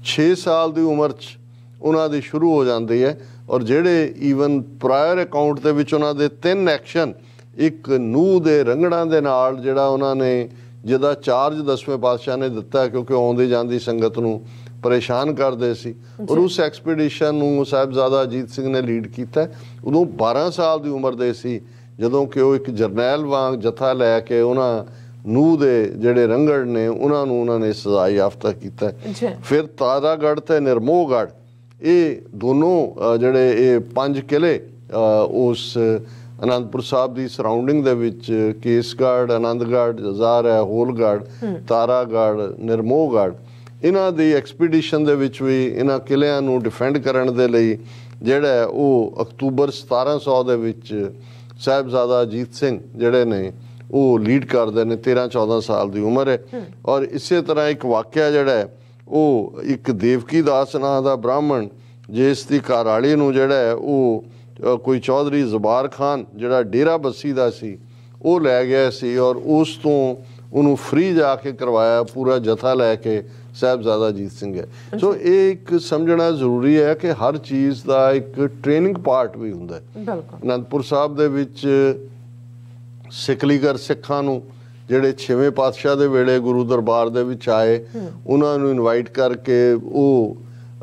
6 ਸਾਲ ਦੀ ਉਮਰ 'ਚ ਉਹਨਾਂ ਦੀ ਸ਼ੁਰੂ ਹੋ ਜਾਂਦੀ ਹੈ ਔਰ ਜਿਹੜੇ ਈਵਨ ਪ੍ਰਾਇਰ ਅਕਾਊਂਟ ਦੇ ਵਿੱਚ ਉਹਨਾਂ ਦੇ ਤਿੰਨ ਐਕਸ਼ਨ ਇੱਕ ਨੂਹ ਦੇ ਰੰਗੜਾਂ ਦੇ ਨਾਲ ਜਿਹੜਾ ਉਹਨਾਂ ਨੇ ਜਿਹਦਾ ਚਾਰਜ ਦਸਵੇਂ ਪਾਤਸ਼ਾਹ ਨੇ ਦਿੱਤਾ ਕਿਉਂਕਿ ਆਉਂਦੀ ਜਾਂਦੀ ਸੰਗਤ ਨੂੰ ਪਰੇਸ਼ਾਨ ਕਰਦੇ ਸੀ ਔਰ ਉਸ ਐਕਸਪੀਡੀਸ਼ਨ ਨੂੰ ਸਾਹਿਬਜ਼ਾਦਾ ਅਜੀਤ ਸਿੰਘ ਨੇ ਲੀਡ ਕੀਤਾ। ਉਦੋਂ 12 ਸਾਲ ਦੀ ਉਮਰ ਦੇ ਸੀ ਜਦੋਂ ਕਿ ਉਹ ਇੱਕ ਜਰਨੈਲ ਵਾਂਗ ਜਥਾ ਲੈ ਕੇ ਉਹਨਾਂ ਨੂਹ ਦੇ ਜਿਹੜੇ ਰੰਗੜ ਨੇ ਉਹਨਾਂ ਨੂੰ ਉਹਨਾਂ ਨੇ ਸਜ਼ਾ ਯਾਫਤਾ ਕੀਤਾ। ਫਿਰ ਤਾਰਾਗੜ੍ਹ ਤੇ ਨਿਰਮੋਹਗੜ੍ਹ ਇਹ ਦੋਨੋਂ ਜਿਹੜੇ ਇਹ ਪੰਜ ਕਿਲੇ ਉਸ ਅਨੰਦਪੁਰ ਸਾਹਿਬ ਦੀ ਸਰਾਊਂਡਿੰਗ ਦੇ ਵਿੱਚ ਕੇਸਗੜ੍ਹ ਆਨੰਦਗੜ੍ਹ ਜਜ਼ਾਰ ਹੈ। ਹੋਲਗੜ੍ਹ ਤਾਰਾਗੜ੍ਹ ਨਿਰਮੋਹਗੜ੍ਹ। ਇਹਨਾਂ ਦੀ ਐਕਸਪੀਡੀਸ਼ਨ ਦੇ ਵਿੱਚ ਵੀ ਇਹਨਾਂ ਕਿਲਿਆਂ ਨੂੰ ਡਿਫੈਂਡ ਕਰਨ ਦੇ ਲਈ ਜਿਹੜਾ ਉਹ ਅਕਤੂਬਰ 1700 ਦੇ ਵਿੱਚ ਸਾਹਿਬਜ਼ਾਦਾ ਅਜੀਤ ਸਿੰਘ ਜਿਹੜੇ ਨੇ ਉਹ ਲੀਡ ਕਰਦੇ ਨੇ 13 14 ਸਾਲ ਦੀ ਉਮਰ ਹੈ। ਔਰ ਇਸੇ ਤਰ੍ਹਾਂ ਇੱਕ ਵਾਕਿਆ ਜਿਹੜਾ ਹੈ ਉਹ ਇੱਕ ਦੇਵਕੀ ਦਾਸ ਨਾਂ ਦਾ ਬ੍ਰਾਹਮਣ ਜਿਸ ਦੀ ਘਰ ਵਾਲੀ ਨੂੰ ਜਿਹੜਾ ਹੈ ਉਹ ਕੋਈ ਚੌਧਰੀ ਜ਼ੁਬਾਰ ਖਾਨ ਜਿਹੜਾ ਡੇਰਾ ਬੱਸੀ ਦਾ ਸੀ ਉਹ ਲੈ ਗਿਆ ਸੀ ਔਰ ਉਸ ਤੋਂ ਉਹਨੂੰ ਫ੍ਰੀ ਜਾ ਕੇ ਕਰਵਾਇਆ ਪੂਰਾ ਜਥਾ ਲੈ ਕੇ ਸਾਹਿਬਜ਼ਾਦਾ ਅਜੀਤ ਸਿੰਘ ਹੈ। ਸੋ ਇਹ ਇੱਕ ਸਮਝਣਾ ਜ਼ਰੂਰੀ ਹੈ ਕਿ ਹਰ ਚੀਜ਼ ਦਾ ਇੱਕ ਟ੍ਰੇਨਿੰਗ ਪਾਰਟ ਵੀ ਹੁੰਦਾ ਹੈ। ਬਿਲਕੁਲ। ਅਨੰਦਪੁਰ ਸਾਹਿਬ ਦੇ ਵਿੱਚ ਸਿਕਲੀਗਰ ਸਿੱਖਾਂ ਨੂੰ ਜਿਹੜੇ ਛੇਵੇਂ ਪਾਤਸ਼ਾਹ ਦੇ ਵੇਲੇ ਗੁਰੂ ਦਰਬਾਰ ਦੇ ਵਿੱਚ ਆਏ ਉਹਨਾਂ ਨੂੰ ਇਨਵਾਈਟ ਕਰਕੇ ਉਹ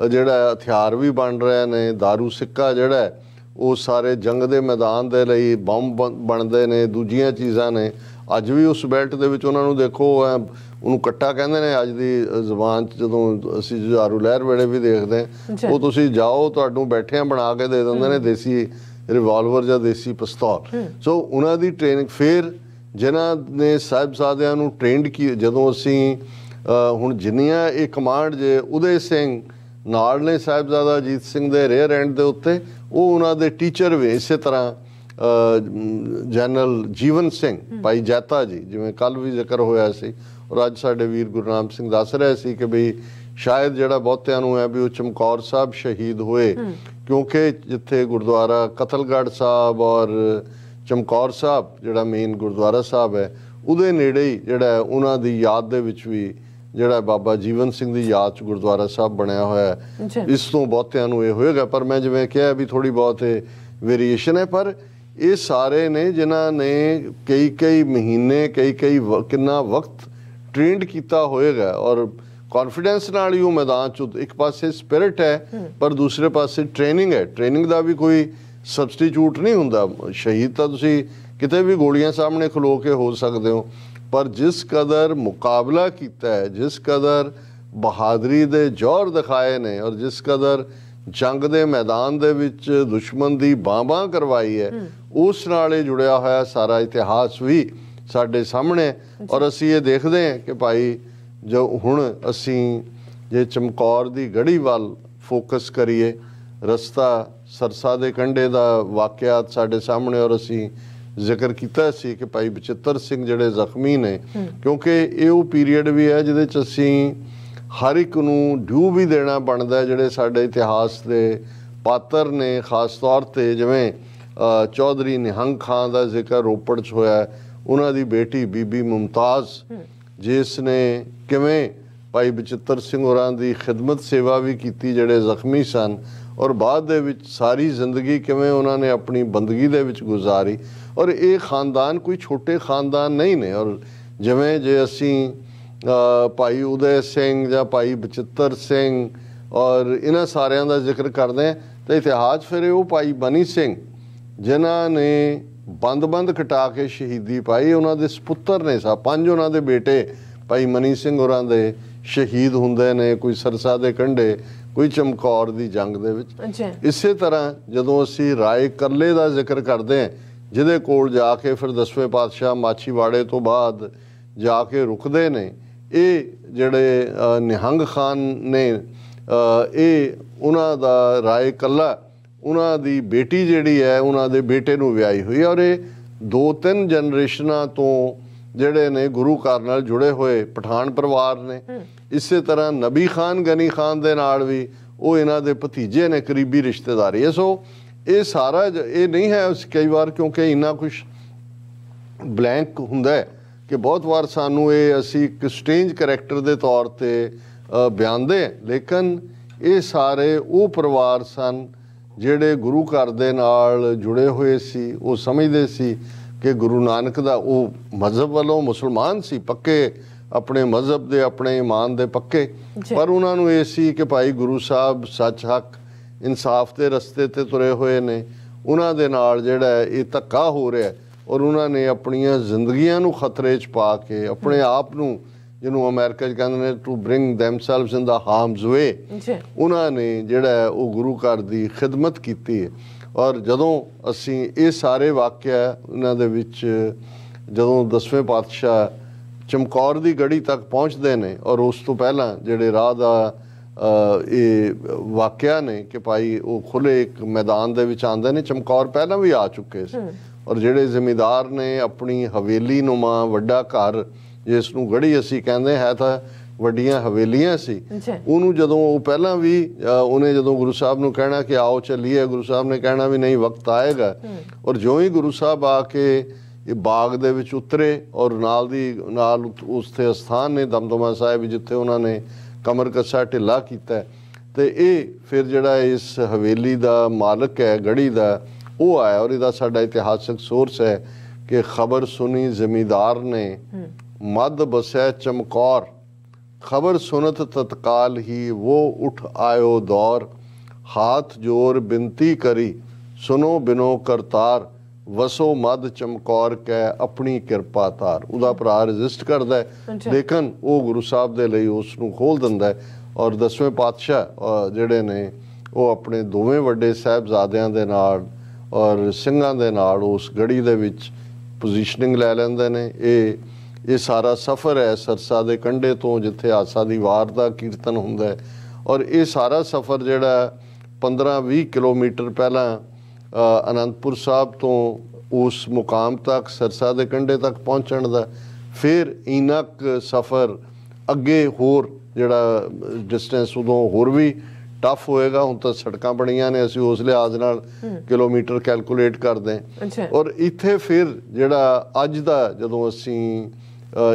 ਜਿਹੜਾ ਹਥਿਆਰ ਵੀ ਬਣ ਰਹੇ ਨੇ दारू ਸਿੱਕਾ ਜਿਹੜਾ ਉਹ ਸਾਰੇ ਜੰਗ ਦੇ ਮੈਦਾਨ ਦੇ ਲਈ ਬੰਬ ਬਣ- ਬਣਦੇ ਨੇ ਦੂਜੀਆਂ ਚੀਜ਼ਾਂ ਨੇ। ਅੱਜ ਵੀ ਉਸ ਬੈਲਟ ਦੇ ਵਿੱਚ ਉਹਨਾਂ ਨੂੰ ਦੇਖੋ ਉਹਨੂੰ ਕੱਟਾ ਕਹਿੰਦੇ ਨੇ ਅੱਜ ਦੀ ਜ਼ੁਬਾਨ 'ਚ ਜਦੋਂ ਅਸੀਂ ਜੁਝਾਰੂ ਲਹਿਰ ਵੇਲੇ ਵੀ ਦੇਖਦੇ। ਉਹ ਤੁਸੀਂ ਜਾਓ ਤੁਹਾਨੂੰ ਬੈਠਿਆਂ ਬਣਾ ਕੇ ਦੇ ਦਿੰਦੇ ਨੇ ਦੇਸੀ ਰਿਵਾਲਵਰ ਜਾਂ ਦੇਸੀ ਪਿਸਤੌਲ। ਸੋ ਉਹਨਾਂ ਦੀ ਟ੍ਰੇਨਿੰਗ ਫਿਰ ਜਿਨ੍ਹਾਂ ਨੇ ਸਾਹਿਬਜ਼ਾਦਿਆਂ ਨੂੰ ਟ੍ਰੇਨਡ ਕੀ ਜਦੋਂ ਅਸੀਂ ਹੁਣ ਜਿੰਨੀਆਂ ਇਹ ਕਮਾਂਡ ਜੇ ਉਦੇ ਸਿੰਘ ਨਾਲ ਨੇ ਸਾਹਿਬਜ਼ਾਦਾ ਅਜੀਤ ਸਿੰਘ ਦੇ ਰੇਅਰ ਐਂਡ ਦੇ ਉੱਤੇ ਉਹ ਉਹਨਾਂ ਦੇ ਟੀਚਰ ਵੀ ਇਸੇ ਤਰ੍ਹਾਂ ਜਨਰਲ ਜੀਵਨ ਸਿੰਘ ਭਾਈ ਜੈਤਾ ਜੀ ਜਿਵੇਂ ਕੱਲ ਵੀ ਜ਼ਿਕਰ ਹੋਇਆ ਸੀ। ਔਰ ਅੱਜ ਸਾਡੇ ਵੀਰ ਗੁਰਨਾਮ ਸਿੰਘ ਦੱਸ ਰਹੇ ਸੀ ਕਿ ਬਈ ਸ਼ਾਇਦ ਜਿਹੜਾ ਬਹੁਤਿਆਂ ਨੂੰ ਹੈ ਵੀ ਉਹ ਚਮਕੌਰ ਸਾਹਿਬ ਸ਼ਹੀਦ ਹੋਏ ਕਿਉਂਕਿ ਜਿੱਥੇ ਗੁਰਦੁਆਰਾ ਕਤਲਗੜ੍ਹ ਸਾਹਿਬ ਔਰ ਚਮਕੌਰ ਸਾਹਿਬ ਜਿਹੜਾ ਮੇਨ ਗੁਰਦੁਆਰਾ ਸਾਹਿਬ ਹੈ ਉਹਦੇ ਨੇੜੇ ਹੀ ਜਿਹੜਾ ਉਹਨਾਂ ਦੀ ਯਾਦ ਦੇ ਵਿੱਚ ਵੀ ਜਿਹੜਾ ਬਾਬਾ ਜੀਵਨ ਸਿੰਘ ਦੀ ਯਾਦ ਚ ਗੁਰਦੁਆਰਾ ਸਾਹਿਬ ਬਣਿਆ ਹੋਇਆ ਹੈ। ਇਸ ਤੋਂ ਬਹੁਤਿਆਂ ਨੂੰ ਇਹ ਹੋਏਗਾ ਪਰ ਮੈਂ ਜਿਵੇਂ ਕਿਹਾ ਵੀ ਥੋੜੀ ਬਹੁਤ ਵੇਰੀਏਸ਼ਨ ਹੈ ਪਰ ਇਹ ਸਾਰੇ ਨੇ ਜਿਨ੍ਹਾਂ ਨੇ ਕਈ ਕਈ ਮਹੀਨੇ ਕਈ ਕਈ ਕਿੰਨਾ ਵਕਤ ਟ੍ਰੇਨਡ ਕੀਤਾ ਹੋਏਗਾ ਔਰ ਕੌਨਫੀਡੈਂਸ ਨਾਲ ਹੀ ਉਹ ਮੈਦਾਨ ਚ ਇੱਕ ਪਾਸੇ ਸਪਿਰਿਟ ਹੈ, ਪਰ ਦੂਸਰੇ ਪਾਸੇ ਟ੍ਰੇਨਿੰਗ ਹੈ। ਟ੍ਰੇਨਿੰਗ ਦਾ ਵੀ ਕੋਈ ਸਬਸਟੀਟਿਊਟ ਨਹੀਂ ਹੁੰਦਾ। ਸ਼ਹੀਦ ਤਾਂ ਤੁਸੀਂ ਕਿਤੇ ਵੀ ਗੋਲੀਆਂ ਸਾਹਮਣੇ ਖਲੋ ਕੇ ਹੋ ਸਕਦੇ ਹੋ, ਪਰ ਜਿਸ ਕਦਰ ਮੁਕਾਬਲਾ ਕੀਤਾ ਹੈ, ਜਿਸ ਕਦਰ ਬਹਾਦਰੀ ਦੇ ਜ਼ੋਰ ਦਿਖਾਏ ਨੇ ਔਰ ਜਿਸ ਕਦਰ ਜੰਗ ਦੇ ਮੈਦਾਨ ਦੇ ਵਿੱਚ ਦੁਸ਼ਮਣ ਦੀ ਬਾਂਬਾਂ ਕਰਵਾਈ ਹੈ, ਉਸ ਨਾਲ ਇਹ ਜੁੜਿਆ ਹੋਇਆ ਸਾਰਾ ਇਤਿਹਾਸ ਵੀ ਸਾਡੇ ਸਾਹਮਣੇ ਔਰ ਅਸੀਂ ਇਹ ਦੇਖਦੇ ਹਾਂ ਕਿ ਭਾਈ ਜੋ ਹੁਣ ਅਸੀਂ ਜੇ ਚਮਕੌਰ ਦੀ ਗੜੀ ਵੱਲ ਫੋਕਸ ਕਰੀਏ ਰਸਤਾ ਸਰਸਾ ਦੇ ਕੰਢੇ ਦਾ ਵਾਕਿਆਤ ਸਾਡੇ ਸਾਹਮਣੇ ਔਰ ਅਸੀਂ ਜ਼ਿਕਰ ਕੀਤਾ ਸੀ ਕਿ ਭਾਈ ਬਚਿੱਤਰ ਸਿੰਘ ਜਿਹੜੇ ਜ਼ਖਮੀ ਨੇ ਕਿਉਂਕਿ ਇਹ ਉਹ ਪੀਰੀਅਡ ਵੀ ਹੈ ਜਿਹਦੇ ਚ ਅਸੀਂ ਹਰ ਇੱਕ ਨੂੰ ਡਿਊ ਵੀ ਦੇਣਾ ਬਣਦਾ ਹੈ ਜਿਹੜੇ ਸਾਡੇ ਇਤਿਹਾਸ ਦੇ ਪਾਤਰ ਨੇ ਖਾਸ ਤੌਰ ਤੇ ਜਿਵੇਂ ਚੌਧਰੀ ਨਿਹੰਗ ਖਾਨ ਦਾ ਜ਼ਿਕਰ ਰੋਪੜ ਚ ਹੋਇਆ। ਉਹਨਾਂ ਦੀ ਬੇਟੀ ਬੀਬੀ ਮੁਮਤਾਜ਼ ਜਿਸ ਨੇ ਕਿਵੇਂ ਭਾਈ ਬਚਿੱਤਰ ਸਿੰਘ ਹੋਰਾਂ ਦੀ ਖਿਦਮਤ ਸੇਵਾ ਵੀ ਕੀਤੀ, ਜਿਹੜੇ ਜ਼ਖਮੀ ਸਨ, ਔਰ ਬਾਅਦ ਦੇ ਵਿੱਚ ਸਾਰੀ ਜ਼ਿੰਦਗੀ ਕਿਵੇਂ ਉਹਨਾਂ ਨੇ ਆਪਣੀ ਬੰਦਗੀ ਦੇ ਵਿੱਚ ਗੁਜ਼ਾਰੀ। ਔਰ ਇਹ ਖਾਨਦਾਨ ਕੋਈ ਛੋਟੇ ਖਾਨਦਾਨ ਨਹੀਂ ਨੇ, ਔਰ ਜਿਵੇਂ ਜੇ ਅਸੀਂ ਭਾਈ ਉਦੈ ਸਿੰਘ ਜਾਂ ਭਾਈ ਬਚਿੱਤਰ ਸਿੰਘ, ਔਰ ਇਹਨਾਂ ਸਾਰਿਆਂ ਦਾ ਜ਼ਿਕਰ ਕਰਦੇ ਹਾਂ, ਤਾਂ ਇਤਿਹਾਸ ਫਿਰ ਉਹ ਭਾਈ ਬਨੀ ਸਿੰਘ, ਜਿਨ੍ਹਾਂ ਨੇ ਬੰਦ-ਬੰਦ ਕਟਾ ਕੇ ਸ਼ਹੀਦੀ ਪਾਈ। ਉਹਨਾਂ ਦੇ ਸੁਪੁੱਤਰ ਨੇ ਸਾ ਪੰਜ ਉਹਨਾਂ ਦੇ ਬੇਟੇ ਭਾਈ ਮਨੀ ਸਿੰਘ ਹੋਰਾਂ ਦੇ ਸ਼ਹੀਦ ਹੁੰਦੇ ਨੇ ਕੋਈ ਸਰਸਾ ਦੇ ਕੰਢੇ ਕੋਈ ਚਮਕੌਰ ਦੀ ਜੰਗ ਦੇ ਵਿੱਚ। ਇਸੇ ਤਰ੍ਹਾਂ ਜਦੋਂ ਅਸੀਂ ਰਾਏ ਕੱਲੇ ਦਾ ਜ਼ਿਕਰ ਕਰਦੇ ਹਾਂ ਜਿਹਦੇ ਕੋਲ ਜਾ ਕੇ ਫਿਰ ਦਸਵੇਂ ਪਾਤਸ਼ਾਹ ਮਾਛੀਵਾੜੇ ਤੋਂ ਬਾਅਦ ਜਾ ਕੇ ਰੁਕਦੇ ਨੇ ਇਹ ਜਿਹੜੇ ਨਿਹੰਗ ਖਾਨ ਨੇ ਇਹ ਉਹਨਾਂ ਦਾ ਰਾਏ ਕੱਲਾ ਉਹਨਾਂ ਦੀ ਬੇਟੀ ਜਿਹੜੀ ਹੈ ਉਹਨਾਂ ਦੇ ਬੇਟੇ ਨੂੰ ਵਿਆਹੀ ਹੋਈ ਔਰ ਇਹ ਦੋ ਤਿੰਨ ਜਨਰੇਸ਼ਨਾਂ ਤੋਂ ਜਿਹੜੇ ਨੇ ਗੁਰੂ ਘਰ ਨਾਲ ਜੁੜੇ ਹੋਏ ਪਠਾਨ ਪਰਿਵਾਰ ਨੇ। ਇਸੇ ਤਰ੍ਹਾਂ ਨਬੀ ਖਾਨ ਗਨੀ ਖਾਨ ਦੇ ਨਾਲ ਵੀ ਉਹ ਇਹਨਾਂ ਦੇ ਭਤੀਜੇ ਨੇ ਕਰੀਬੀ ਰਿਸ਼ਤੇਦਾਰੀ ਹੈ। ਸੋ ਇਹ ਸਾਰਾ ਇਹ ਨਹੀਂ ਹੈ ਉਸ ਕਈ ਵਾਰ ਕਿਉਂਕਿ ਇੰਨਾ ਕੁਝ ਬਲੈਂਕ ਹੁੰਦਾ ਹੈ ਕਿ ਬਹੁਤ ਵਾਰ ਸਾਨੂੰ ਇਹ ਅਸੀਂ ਇੱਕ ਸਟ੍ਰੇਂਜ ਕੈਰੈਕਟਰ ਦੇ ਤੌਰ ਤੇ ਬਿਆਨਦੇ। ਲੇਕਿਨ ਇਹ ਸਾਰੇ ਉਹ ਪਰਿਵਾਰ ਸਨ ਜਿਹੜੇ ਗੁਰੂ ਘਰ ਦੇ ਨਾਲ ਜੁੜੇ ਹੋਏ ਸੀ ਉਹ ਸਮਝਦੇ ਸੀ ਕਿ ਗੁਰੂ ਨਾਨਕ ਦਾ ਉਹ ਮਜ਼ਹਬ ਵੱਲੋਂ ਮੁਸਲਮਾਨ ਸੀ ਪੱਕੇ ਆਪਣੇ ਮਜ਼ਹਬ ਦੇ ਆਪਣੇ ਈਮਾਨ ਦੇ ਪੱਕੇ। ਪਰ ਉਹਨਾਂ ਨੂੰ ਇਹ ਸੀ ਕਿ ਭਾਈ ਗੁਰੂ ਸਾਹਿਬ ਸੱਚ ਹੱਕ ਇਨਸਾਫ ਦੇ ਰਸਤੇ ਤੇ ਤੁਰੇ ਹੋਏ ਨੇ। ਉਹਨਾਂ ਦੇ ਨਾਲ ਜਿਹੜਾ ਇਹ ਧੱਕਾ ਹੋ ਰਿਹਾ ਔਰ ਉਹਨਾਂ ਨੇ ਆਪਣੀਆਂ ਜ਼ਿੰਦਗੀਆਂ ਨੂੰ ਖਤਰੇ 'ਚ ਪਾ ਕੇ ਆਪਣੇ ਆਪ ਨੂੰ ਜਿਹਨੂੰ ਅਮਰੀਕਾ 'ਚ ਕਹਿੰਦੇ ਨੇ to bring themselves in the harmonious way ਜੀ। ਉਹਨਾਂ ਨੇ ਜਿਹੜਾ ਉਹ ਗੁਰੂ ਘਰ ਦੀ ਖਿਦਮਤ ਕੀਤੀ ਹੈ। ਔਰ ਜਦੋਂ ਅਸੀਂ ਇਹ ਸਾਰੇ ਵਾਕਿਆ ਉਹਨਾਂ ਦੇ ਵਿੱਚ ਜਦੋਂ ਦਸਵੇਂ ਪਾਤਸ਼ਾਹ ਚਮਕੌਰ ਦੀ ਗੜੀ ਤੱਕ ਪਹੁੰਚਦੇ ਨੇ ਔਰ ਉਸ ਤੋਂ ਪਹਿਲਾਂ ਜਿਹੜੇ ਰਾਹ ਦਾ ਇਹ ਵਾਕਿਆ ਨੇ ਕਿ ਭਾਈ ਉਹ ਖੁੱਲੇ ਇੱਕ ਮੈਦਾਨ ਦੇ ਵਿੱਚ ਆਂਦੇ ਨੇ ਚਮਕੌਰ ਪਹਿਲਾਂ ਵੀ ਆ ਚੁੱਕੇ ਸੀ। ਔਰ ਜਿਹੜੇ ਜ਼ਿਮੀਦਾਰ ਨੇ ਆਪਣੀ ਹਵੇਲੀ ਨੁਮਾ ਵੱਡਾ ਘਰ ਜਿਸ ਨੂੰ ਗੜੀ ਅਸੀਂ ਕਹਿੰਦੇ ਹੈ ਤਾਂ ਵੱਡੀਆਂ ਹਵੇਲੀਆਂ ਸੀ। ਉਹਨੂੰ ਜਦੋਂ ਉਹ ਪਹਿਲਾਂ ਵੀ ਉਹਨੇ ਜਦੋਂ ਗੁਰੂ ਸਾਹਿਬ ਨੂੰ ਕਹਿਣਾ ਕਿ ਆਓ ਚੱਲੀਏ ਗੁਰੂ ਸਾਹਿਬ ਨੇ ਕਹਿਣਾ ਵੀ ਨਹੀਂ ਵਕਤ ਆਏਗਾ। ਔਰ ਜਿਉਂ ਹੀ ਗੁਰੂ ਸਾਹਿਬ ਆ ਕੇ ਇਹ ਬਾਗ ਦੇ ਵਿੱਚ ਉਤਰੇ ਔਰ ਨਾਲ ਦੀ ਨਾਲ ਉਤ- ਉਸ ਤੇ ਅਸਥਾਨ ਨੇ ਦਮਦਮਾ ਸਾਹਿਬ ਜਿੱਥੇ ਉਹਨਾਂ ਨੇ ਕਮਰ ਕੱਸਾ ਢਿੱਲਾ ਕੀਤਾ। ਤੇ ਇਹ ਫਿਰ ਜਿਹੜਾ ਇਸ ਹਵੇਲੀ ਦਾ ਮਾਲਕ ਹੈ ਗੜੀ ਦਾ ਉਹ ਆਇਆ ਔਰ ਇਹਦਾ ਸਾਡਾ ਇਤਿਹਾਸਕ ਸੋਰਸ ਹੈ ਕਿ ਖਬਰ ਸੁਣੀ ਜ਼ਮੀਦਾਰ ਨੇ ਮਦ ਬਸੈ ਚਮਕੌਰ ਖਬਰ ਸੁਨਤ ਤਤਕਾਲ ਹੀ ਉਹ ਉਠ ਆਇਓ ਦੌਰ ਹਾਥ ਜੋਰ ਬਿੰਤੀ ਕਰੀ ਸੁਨੋ ਬਿਨੋ ਕਰਤਾਰ ਵਸੋ ਮਦ ਚਮਕੌਰ ਕੈ ਆਪਣੀ ਕਿਰਪਾ ਤਾਰ ਉਹਦਾ ਭਰਾ ਰਜਿਸਟ ਕਰਦਾ ਹੈ ਲੇਕਿਨ ਉਹ ਗੁਰੂ ਸਾਹਿਬ ਦੇ ਲਈ ਉਸ ਨੂੰ ਖੋਲ ਦਿੰਦਾ ਹੈ ਔਰ ਦਸਵੇਂ ਪਾਤਸ਼ਾਹ ਜਿਹੜੇ ਨੇ ਉਹ ਆਪਣੇ ਦੋਵੇਂ ਵੱਡੇ ਸਹਿਬਜ਼ਾਦਿਆਂ ਦੇ ਨਾਲ ਔਰ ਸਿੰਘਾਂ ਦੇ ਨਾਲ ਉਸ ਗੜੀ ਦੇ ਵਿੱਚ ਪੋਜੀਸ਼ਨਿੰਗ ਲੈ ਲੈਂਦੇ ਨੇ। ਇਹ ਇਹ ਸਾਰਾ ਸਫ਼ਰ ਹੈ ਸਰਸਾ ਦੇ ਕੰਢੇ ਤੋਂ ਜਿੱਥੇ ਆਸਾ ਦੀ ਵਾਰ ਦਾ ਕੀਰਤਨ ਹੁੰਦਾ ਹੈ। ਔਰ ਇਹ ਸਾਰਾ ਸਫ਼ਰ ਜਿਹੜਾ 15-20 ਕਿਲੋਮੀਟਰ ਪਹਿਲਾਂ ਅਨੰਦਪੁਰ ਸਾਹਿਬ ਤੋਂ ਉਸ ਮੁਕਾਮ ਤੱਕ ਸਰਸਾ ਦੇ ਕੰਢੇ ਤੱਕ ਪਹੁੰਚਣ ਦਾ ਫਿਰ ਇਨਕ ਸਫ਼ਰ ਅੱਗੇ ਹੋਰ ਜਿਹੜਾ ਡਿਸਟੈਂਸ ਉਦੋਂ ਹੋਰ ਵੀ ਟਫ ਹੋਏਗਾ। ਹੁਣ ਤਾਂ ਸੜਕਾਂ ਬਣੀਆਂ ਨੇ ਅਸੀਂ ਉਸ ਲਿਹਾਜ਼ ਨਾਲ ਕਿਲੋਮੀਟਰ ਕੈਲਕੂਲੇਟ ਕਰਦੇ ਹਾਂ। ਔਰ ਇੱਥੇ ਫਿਰ ਜਿਹੜਾ ਅੱਜ ਦਾ ਜਦੋਂ ਅਸੀਂ